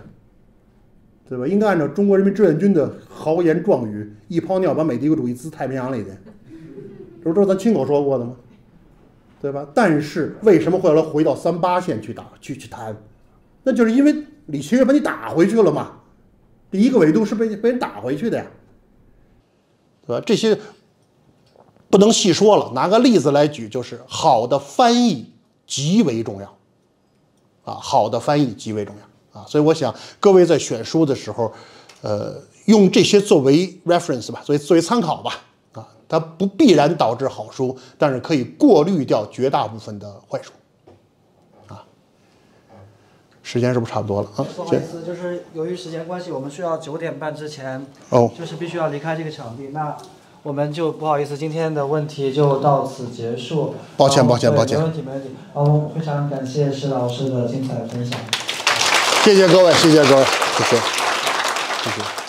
对吧？应该按照中国人民志愿军的豪言壮语，一泡尿把美帝国主义滋太平洋里去，这不都是咱亲口说过的吗？对吧？但是为什么后来回到三八线去打去去谈？那就是因为李奇岳把你打回去了嘛，第一个维度是被被人打回去的呀。对吧？这些不能细说了。拿个例子来举，就是好的翻译极为重要，啊，好的翻译极为重要啊。所以我想各位在选书的时候，呃，用这些作为 reference 吧，作为作为参考吧，啊，它不必然导致好书，但是可以过滤掉绝大部分的坏书，时间是不是差不多了啊？不好意思，就是由于时间关系，我们需要九点半之前，哦，就是必须要离开这个场地。那我们就不好意思，今天的问题就到此结束。抱歉，嗯抱歉，抱歉没。问题，没问题。好，非常感谢石老师的精彩分享。谢谢各位，谢谢各位，谢谢，谢谢。